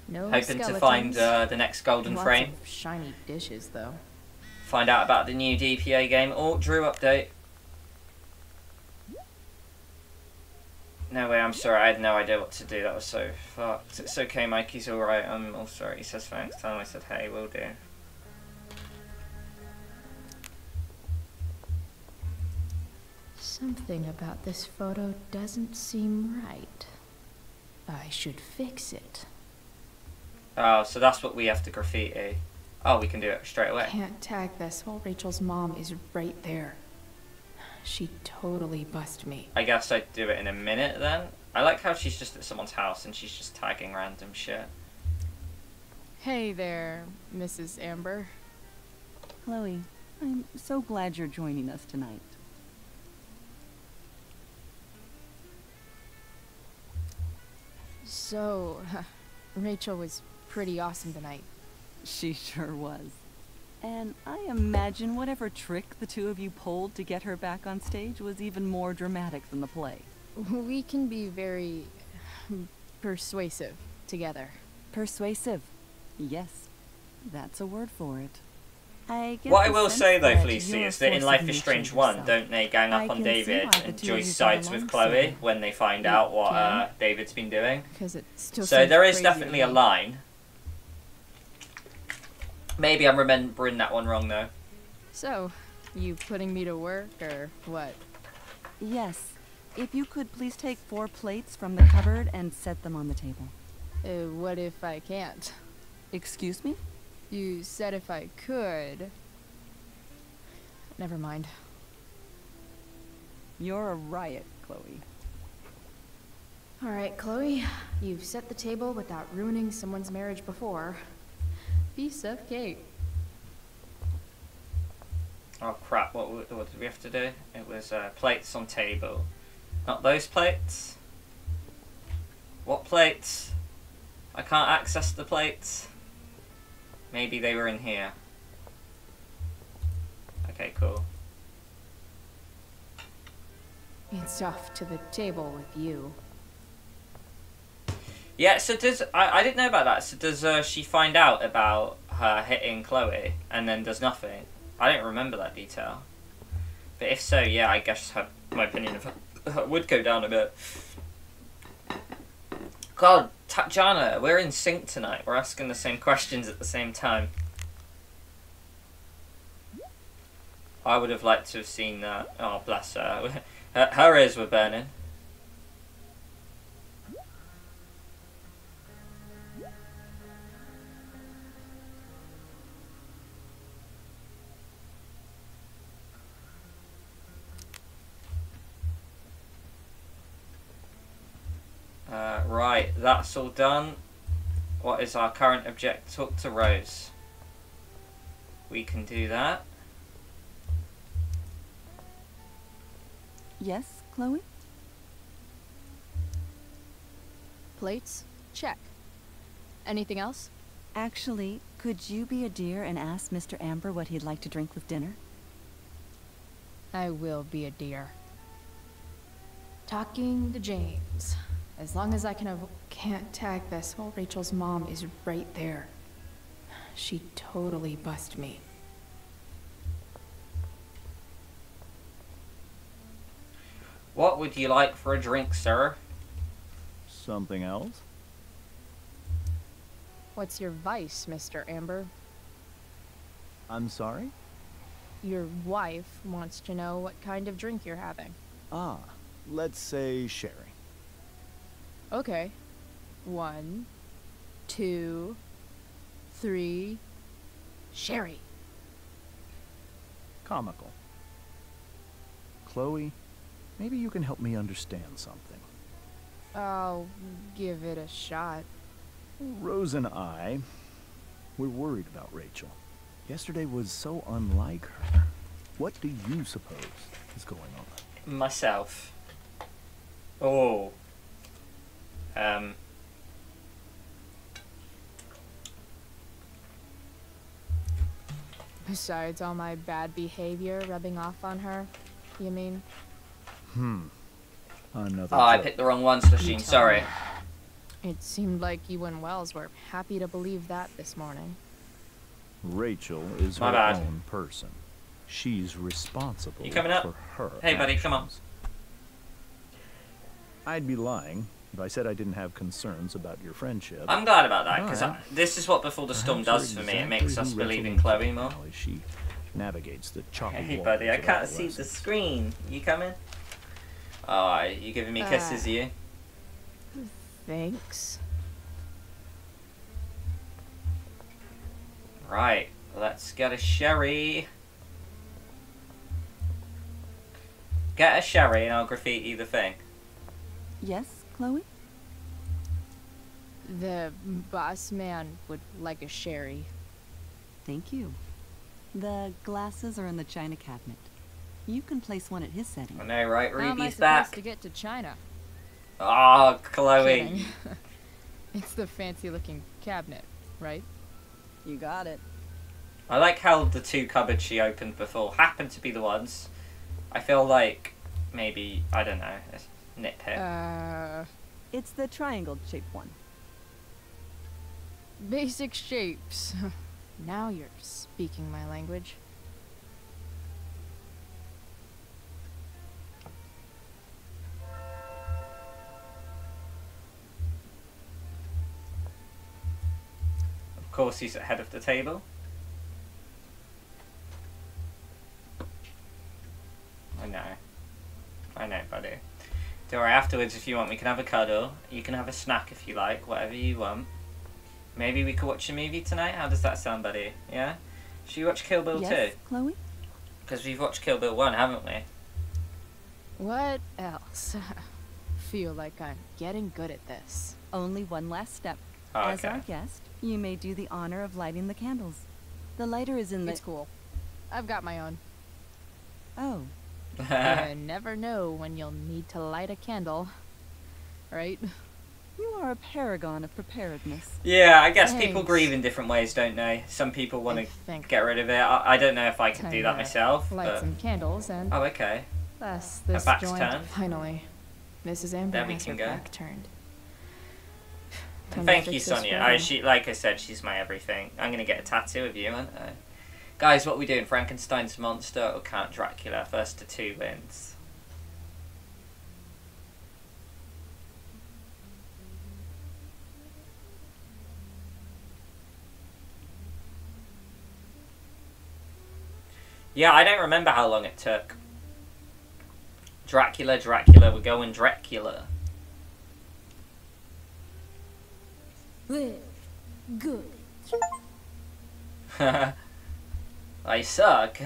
No Hoping to find uh, the next golden Lots frame. shiny dishes, though. Find out about the new DPA game. Oh, Drew update. No way, I'm sorry. I had no idea what to do. That was so fucked. It's okay, Mikey's alright. I'm all sorry. He says thanks. Tell him I said hey, will do. Something about this photo doesn't seem right. I should fix it. Oh, so that's what we have to graffiti. Oh, we can do it straight away. Can't tag this while Rachel's mom is right there. She totally bust me. I guess I'd do it in a minute then. I like how she's just at someone's house and she's just tagging random shit. Hey there, Mrs. Amber. Chloe, I'm so glad you're joining us tonight. So, Rachel was pretty awesome tonight. She sure was. And I imagine whatever trick the two of you pulled to get her back on stage was even more dramatic than the play. We can be very persuasive together. Persuasive. Yes, that's a word for it. I get What I will say though, that Felicia, is that in Life is Strange 1, yourself. don't they gang up on David and Joyce sides with Chloe so when they find out what uh, David's been doing? Because it still So there is definitely to a me. line. Maybe I'm remembering that one wrong though. So, you putting me to work or what? Yes. If you could please take four plates from the cupboard and set them on the table. Uh, what if I can't? Excuse me? You said if I could. Never mind. You're a riot, Chloe. Alright, Chloe. You've set the table without ruining someone's marriage before. Piece of cake. Oh crap, what, what did we have to do? It was uh, plates on table. Not those plates. What plates? I can't access the plates. Maybe they were in here. Okay, cool. It's off to the table with you. Yeah, so does I, I didn't know about that. So does uh, she find out about her hitting Chloe and then does nothing? I don't remember that detail. But if so, yeah, I guess her, my opinion of her, would go down a bit. God, Tatjana, we're in sync tonight. We're asking the same questions at the same time. I would have liked to have seen that. Oh, bless her. her, her ears were burning. Uh, right, that's all done. What is our current objective? Talk to Rose. We can do that. Yes, Chloe? Plates? Check. Anything else? Actually, could you be a dear and ask Mr. Amber what he'd like to drink with dinner? I will be a dear. Talking to James. As long as I can avo- can't tag this while Rachel's mom is right there. She totally bust me. What would you like for a drink, sir? Something else? What's your vice, Mr. Amber? I'm sorry? Your wife wants to know what kind of drink you're having. Ah, let's say sherry. Okay. One, two, three. Sherry. Comical. Chloe, maybe you can help me understand something. I'll give it a shot. Rose and I, we're worried about Rachel. Yesterday was so unlike her. What do you suppose is going on? Myself. Oh. Um. Besides all my bad behavior rubbing off on her, you mean? Hmm. Another. Oh, I picked the wrong one, Slasheen. Sorry. me. It seemed like you and Wells were happy to believe that this morning. Rachel is My her bad. own person. She's responsible You coming up? for her. Hey, buddy, come on. I'd be lying if I said I didn't have concerns about your friendship. I'm glad about that because But this is what Before the Storm perhaps does you're for me. It makes us believe in Chloe more. now as she navigates the choppy Hey, buddy, I can't see the screen. You coming? Oh, you giving me kisses, Uh. you? Thanks. Right, let's get a sherry. Get a sherry and I'll graffiti the thing. Yes, Chloe? The boss man would like a sherry. Thank you. The glasses are in the china cabinet. You can place one at his setting. I know, right? How am I Ruby's supposed back. to get to China? Oh, Chloe. It's the fancy-looking cabinet, right? You got it. I like how the two cupboards she opened before happen to be the ones. I feel like maybe, I don't know, a nitpick. Uh, It's the triangle-shaped one. basic shapes. now you're speaking my language. Of course, he's at head of the table. I know. I know, buddy. Don't afterwards, if you want, we can have a cuddle. You can have a snack if you like, whatever you want. Maybe we could watch a movie tonight? How does that sound, buddy? Yeah? Should we watch Kill Bill yes, 2? Chloe? Because we've watched Kill Bill 1, haven't we? What else? feel like I'm getting good at this. Only one last step. Oh, As our guest, you may do the honor of lighting the candles. The lighter is in the. It's cool. I've got my own. Oh. you never know when you'll need to light a candle. Right? You are a paragon of preparedness. Yeah, I guess people grieve in different ways, don't they? Some people want to get rid of it. I, I don't know if I could do that myself. Light But... some candles and. Oh, okay. Thus, A this back's joint turned. finally. Mrs. Amber There we has can her go. back turned. And Time to Thank you, Sonia. I, oh, she, like I said, she's my everything. I'm gonna get a tattoo of you, aren't I? Guys, what we doing? Frankenstein's monster or Count Dracula? First to two wins. Yeah, I don't remember how long it took. Dracula, Dracula, we're going Dracula. Good. Good. I suck.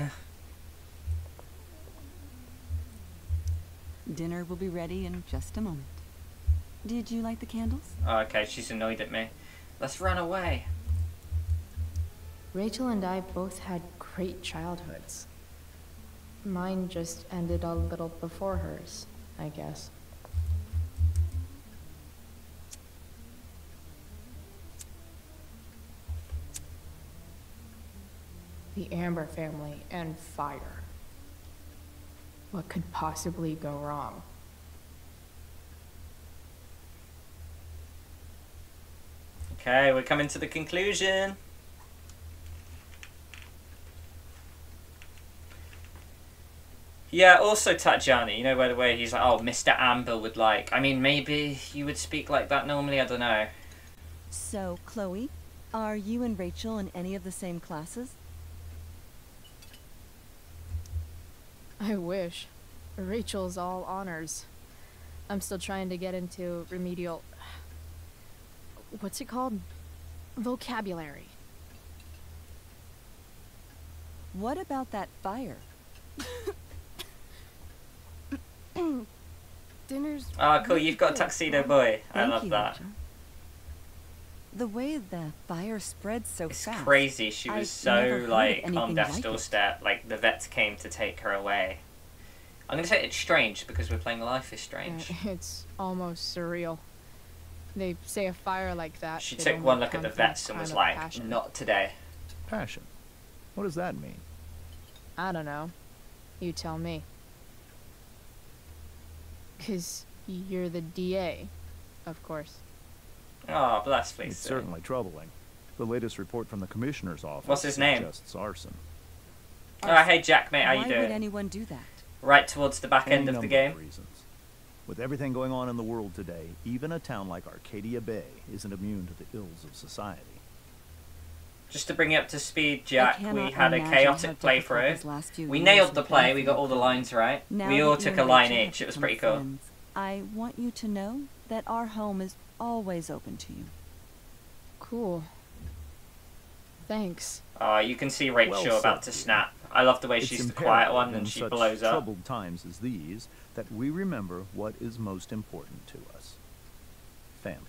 Dinner will be ready in just a moment. Did you light the candles? Oh, okay, she's annoyed at me. Let's run away. Rachel and I both had great childhoods. Mine just ended a little before hers, I guess. The Amber family and fire. What could possibly go wrong? Okay, we're coming to the conclusion. Yeah, also Tatjana, you know, by the way, he's like, oh, Mr. Amber would like. I mean, maybe you would speak like that normally, I don't know. So, Chloe, are you and Rachel in any of the same classes? I wish. Rachel's all honors. I'm still trying to get into remedial. What's it called? Vocabulary. What about that fire? Dinner's. Ah, cool, you've got good. Tuxedo Boy. I Thank love you, that. Rachel. The way the fire spread so fast. Crazy, she I've was never so, like, on anything death's like doorstep. Like, the vets came to take her away. I'm gonna say it's strange because we're playing Life is Strange. Uh, It's almost surreal. They say a fire like that. She took one look at the vets and was like, passion. not today. Passion. What does that mean? I don't know. You tell me. Cause you're the DA, of course. Oh, bless, please. It's certainly troubling. The latest report from the commissioner's office What's his name? suggests arson. Oh, hey Jack, mate, how you doing? Why doing? would anyone do that? Right towards the back end of the number game. reasons. With everything going on in the world today, even a town like Arcadia Bay isn't immune to the ills of society. Just to bring you up to speed, Jack, we had a chaotic playthrough. these last few We nailed the play, we got all the lines right. Now we all took a line Rachel each, it was pretty cool. friends, I want you to know that our home is always open to you. Cool. Thanks. Oh, you can see Rachel Well about to snap. I love the way It's she's the quiet one and she such blows up. troubled times as these that we remember what is most important to us. Family.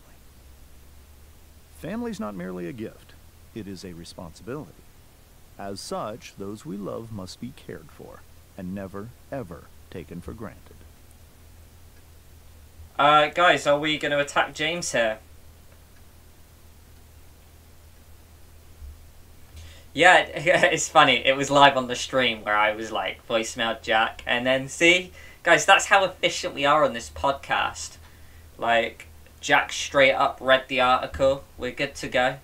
Family's not merely a gift, it is a responsibility. As such, those we love must be cared for and never, ever taken for granted. Uh, guys, are we going to attack James here? Yeah, it's funny. It was live on the stream where I was like voicemail Jack, and then see, guys, that's how efficient we are on this podcast. Like, Jack straight up read the article. We're good to go.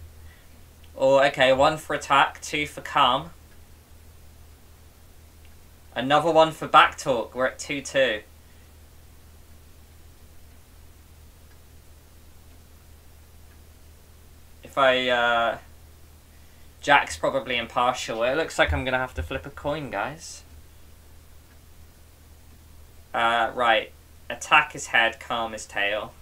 Or okay, one for attack, two for calm. Another one for back talk. We're at two two. If I, uh... Jack's probably impartial. It looks like I'm gonna have to flip a coin, guys. Uh, right. Attack his head, calm his tail.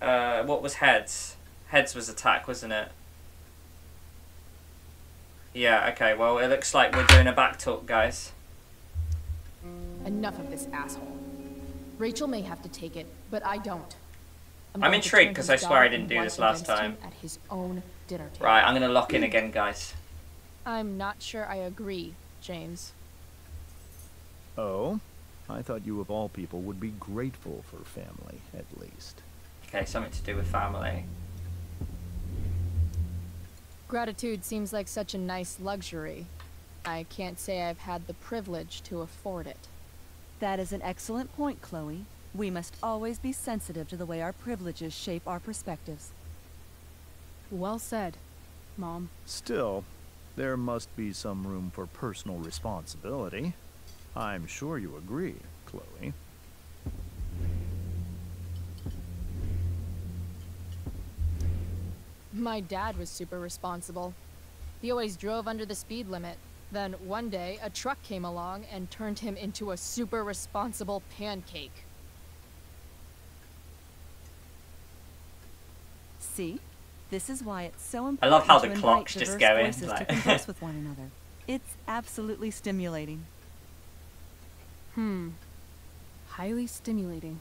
Uh, what was heads? Heads was attack, wasn't it? Yeah, okay, well, it looks like we're doing a back talk, guys. Enough of this asshole. Rachel may have to take it, but I don't. I'm going to intrigued because I swear I didn't do this last time. At his own dinner table. Right, I'm gonna lock in again, guys. I'm not sure I agree, James. Oh? I thought you of all people would be grateful for family, at least. Okay, something to do with family. Gratitude seems like such a nice luxury. I can't say I've had the privilege to afford it. That is an excellent point, Chloe. We must always be sensitive to the way our privileges shape our perspectives. Well said, Mom. Still, there must be some room for personal responsibility. I'm sure you agree, Chloe. My dad was super responsible. He always drove under the speed limit. Then one day, a truck came along and turned him into a super responsible pancake. See? This is why it's so important I love how to the clock's just diverse going, voices like- to converse with one another. It's absolutely stimulating. Hmm. Highly stimulating.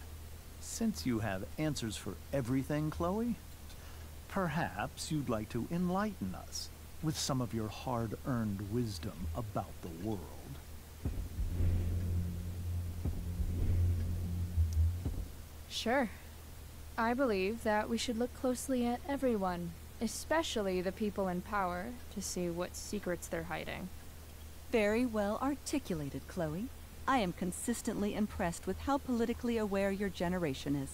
Since you have answers for everything, Chloe, perhaps you'd like to enlighten us with some of your hard-earned wisdom about the world. Sure. I believe that we should look closely at everyone, especially the people in power, to see what secrets they're hiding. Very well articulated, Chloe. I am consistently impressed with how politically aware your generation is.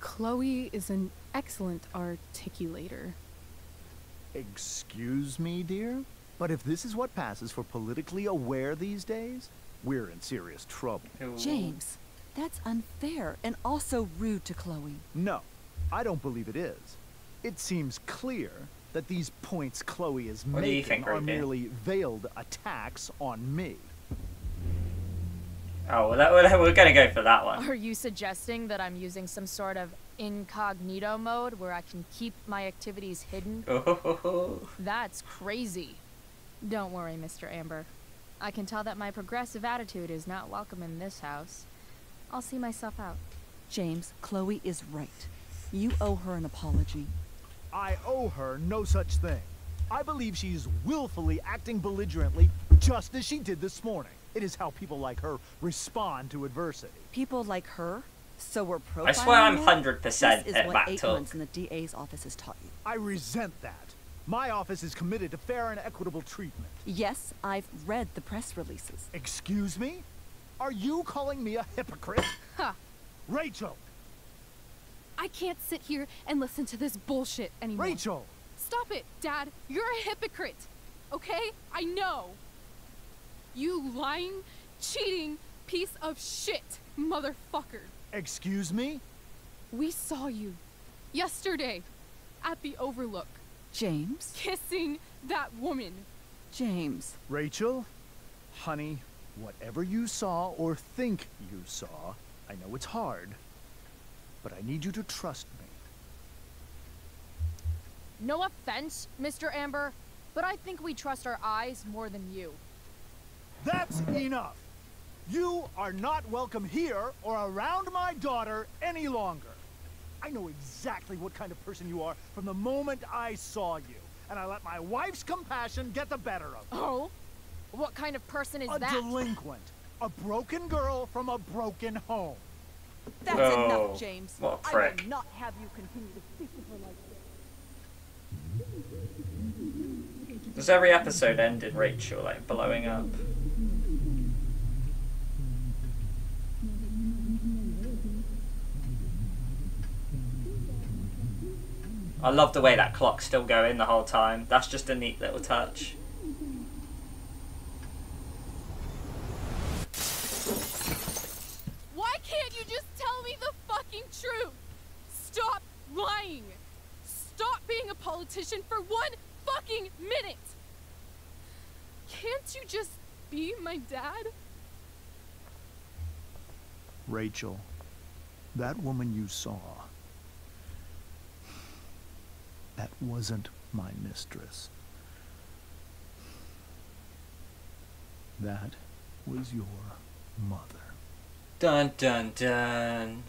Chloe is an excellent articulator. Excuse me, dear? But if this is what passes for politically aware these days, we're in serious trouble. James, that's unfair and also rude to Chloe. No, I don't believe it is. It seems clear that these points Chloe is What making think, are merely veiled attacks on me. Oh, well, that, well, we're gonna go for that one. Are you suggesting that I'm using some sort of incognito mode where I can keep my activities hidden? Oh, That's crazy. Don't worry, Mr. Amber. I can tell that my progressive attitude is not welcome in this house. I'll see myself out. James, Chloe is right. You owe her an apology. I owe her no such thing. I believe she's willfully acting belligerently just as she did this morning. It is how people like her respond to adversity. People like her? So we're profiling I swear I'm 100% This is at what back eight talk. months in the DA's office has taught you. I resent that. My office is committed to fair and equitable treatment. Yes, I've read the press releases. Excuse me? Are you calling me a hypocrite? Ha! Rachel! I can't sit here and listen to this bullshit anymore. Rachel! Stop it, Dad. You're a hypocrite. Okay? I know. You lying, cheating piece of shit, motherfucker. Excuse me? We saw you yesterday at the Overlook James? kissing that woman. James. Rachel? Honey, whatever you saw or think you saw, I know it's hard, but I need you to trust me. No offense, Mr. Amber, but I think we trust our eyes more than you. That's enough! You are not welcome here or around my daughter any longer. I know exactly what kind of person you are from the moment I saw you, and I let my wife's compassion get the better of me. Oh? What kind of person is a that? delinquent. A broken girl from a broken home. That's Oh, enough, James. what a I prick. will not have you continue to speak to her like this. Does every episode end in Rachel like blowing up? I love the way that clock's still going the whole time. That's just a neat little touch. Why can't you just tell me the fucking truth? Stop lying. Stop being a politician for one fucking minute. Can't you just be my dad? Rachel, that woman you saw, that wasn't my mistress. That was your mother. Dun dun dun.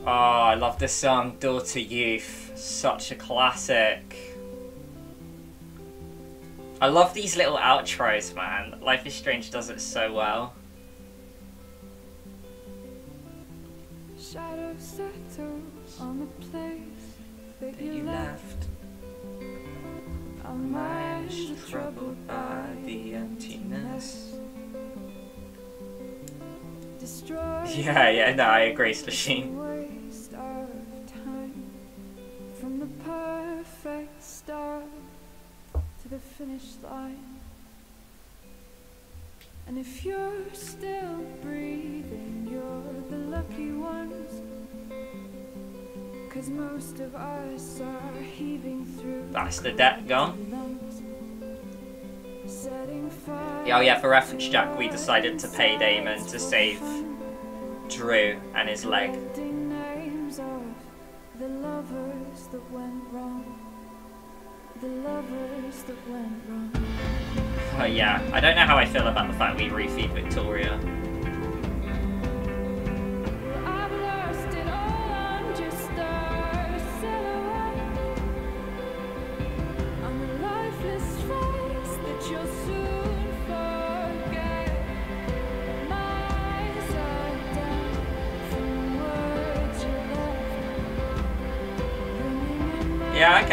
Oh, I love this song, Daughter Youth. Such a classic. I love these little outros, man. Life is Strange does it so well. Shadow settles on the place that you, You left. Our minds troubled by the emptiness. Destroy Yeah, yeah, no, I agree, Slasheen. waste of time from the perfect start to the finish line. And if you're still breathing, you're the lucky ones. Cause most of us are heaving through. That's the debt gone. lungs, setting fire Yeah, oh yeah, for reference, Jack, we decided to pay Damon to save Drew and his leg. Oh yeah, I don't know how I feel about the fact we refeed Victoria.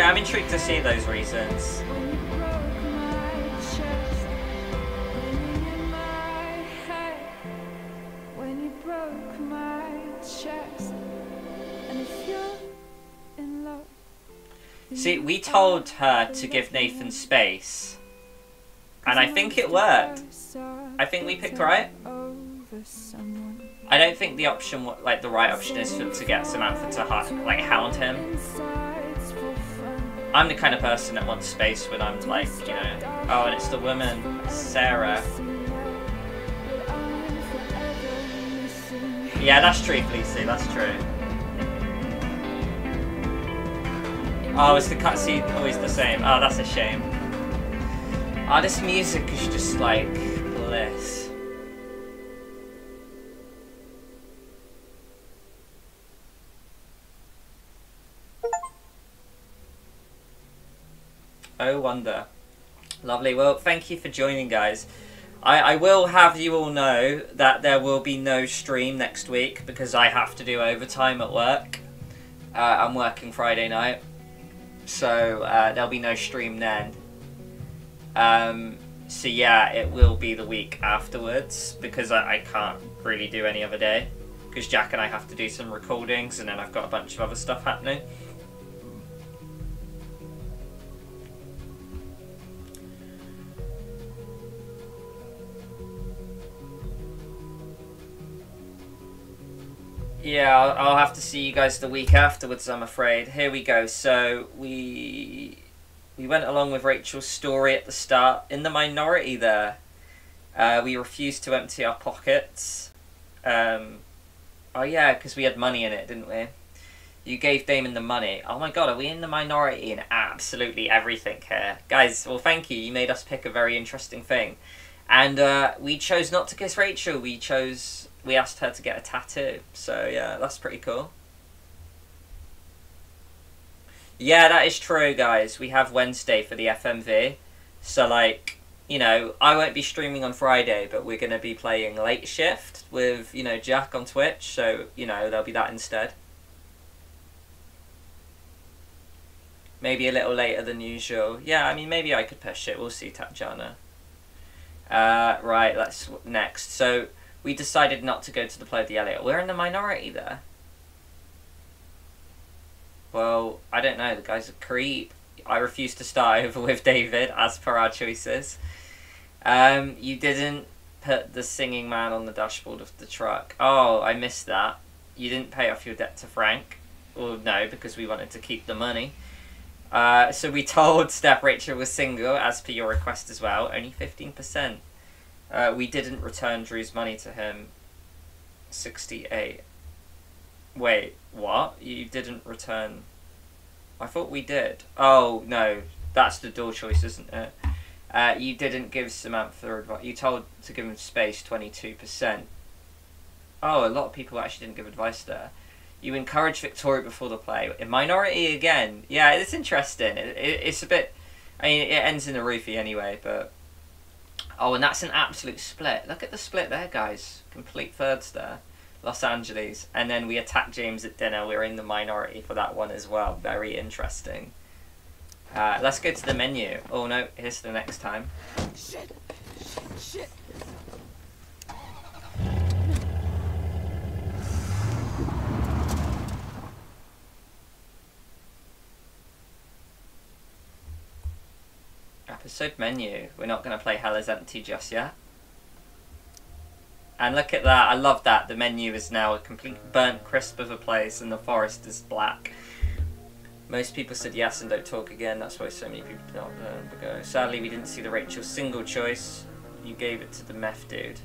Yeah, I'm intrigued to see those reasons. when you broke my chest, ringing in my head. When you broke my chest, and if you're in love, See, we told her to give Nathan space, and I think it worked. I think we picked right. I don't think the option, like the right option, is for, to get Samantha to like hound him. I'm the kind of person that wants space when I'm like, you know, oh, and it's the woman, Sarah. Yeah, that's true, Fleecy, that's true. Oh, is the cutscene always the same? Oh, that's a shame. Oh, this music is just like bliss. Oh, wonder. Lovely. Well, thank you for joining, guys. I, I will have you all know that there will be no stream next week because I have to do overtime at work. Uh, I'm working Friday night, so uh, there'll be no stream then. Um, so yeah, it will be the week afterwards because I, I can't really do any other day because Jack and I have to do some recordings and then I've got a bunch of other stuff happening. Yeah, I'll, I'll have to see you guys the week afterwards. I'm afraid. Here we go. So we we went along with Rachel's story at the start. In the minority there, uh, we refused to empty our pockets. Um, oh yeah, because we had money in it, didn't we? You gave Damon the money. Oh my god, are we in the minority in absolutely everything here, guys? Well, thank you. You made us pick a very interesting thing, and uh, we chose not to kiss Rachel. We chose we asked her to get a tattoo. So yeah, that's pretty cool. Yeah, that is true, guys. We have Wednesday for the FMV. So like, you know, I won't be streaming on Friday, but we're gonna be playing late shift with, you know, Jack on Twitch, so, you know, there'll be that instead. Maybe a little later than usual. Yeah, I mean maybe I could push it. We'll see, Tatjana. Uh, right, let's next. So we decided not to go to the play of the Elliot. We're in the minority there. Well, I don't know. The guy's a creep. I refuse to start over with David as per our choices. Um, you didn't put the singing man on the dashboard of the truck. Oh, I missed that. You didn't pay off your debt to Frank. Well, no, because we wanted to keep the money. Uh, so we told Steph Rachel was single, as per your request as well. Only 15%. Uh, we didn't return Drew's money to him. 68. Wait, what? You didn't return... I thought we did. Oh, no. That's the door choice, isn't it? Uh, you didn't give Samantha advice. You told to give him space 22%. Oh, a lot of people actually didn't give advice there. You encourage Victoria before the play. In minority again. Yeah, it's interesting. It, it, it's a bit. I mean, it ends in a roofie anyway, but. Oh, and that's an absolute split. Look at the split there, guys. Complete thirds there. Los Angeles. And then we attack James at dinner. We're in the minority for that one as well. Very interesting. Uh, let's go to the menu. Oh no, here's the next time. Shit! Shit! Episode menu. We're not going to play Hell is Empty just yet. And look at that, I love that. The menu is now a complete burnt crisp of a place and the forest is black. Most people said yes and don't talk again, that's why so many people don't um, go. Sadly, we didn't see the Rachel single choice. You gave it to the meth dude.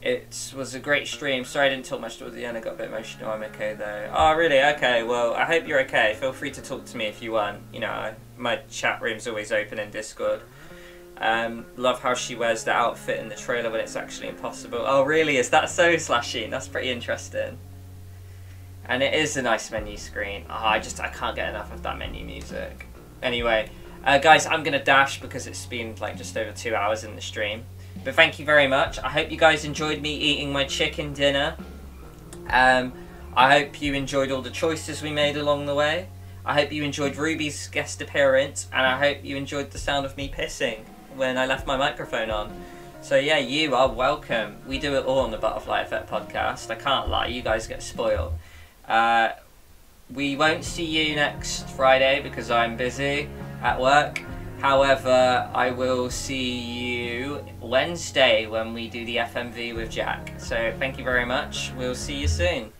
It was a great stream. Sorry I didn't talk much towards the end. I got a bit emotional. I'm okay though. Oh, really? Okay. Well, I hope you're okay. Feel free to talk to me if you want. You know, my chat room's always open in Discord. Um, love how she wears the outfit in the trailer when it's actually impossible. Oh, really? Is that so, Slasheen? That's pretty interesting. And it is a nice menu screen. Oh, I just I can't get enough of that menu music. Anyway, uh, guys, I'm gonna dash because it's been like just over two hours in the stream. But thank you very much. I hope you guys enjoyed me eating my chicken dinner. Um, I hope you enjoyed all the choices we made along the way. I hope you enjoyed Ruby's guest appearance, and I hope you enjoyed the sound of me pissing when I left my microphone on. So yeah, you are welcome. We do it all on the Butterfly Effect podcast. I can't lie, you guys get spoiled. Uh, we won't see you next Friday because I'm busy at work. However, I will see you Wednesday when we do the FMV with Jack. So thank you very much. We'll see you soon.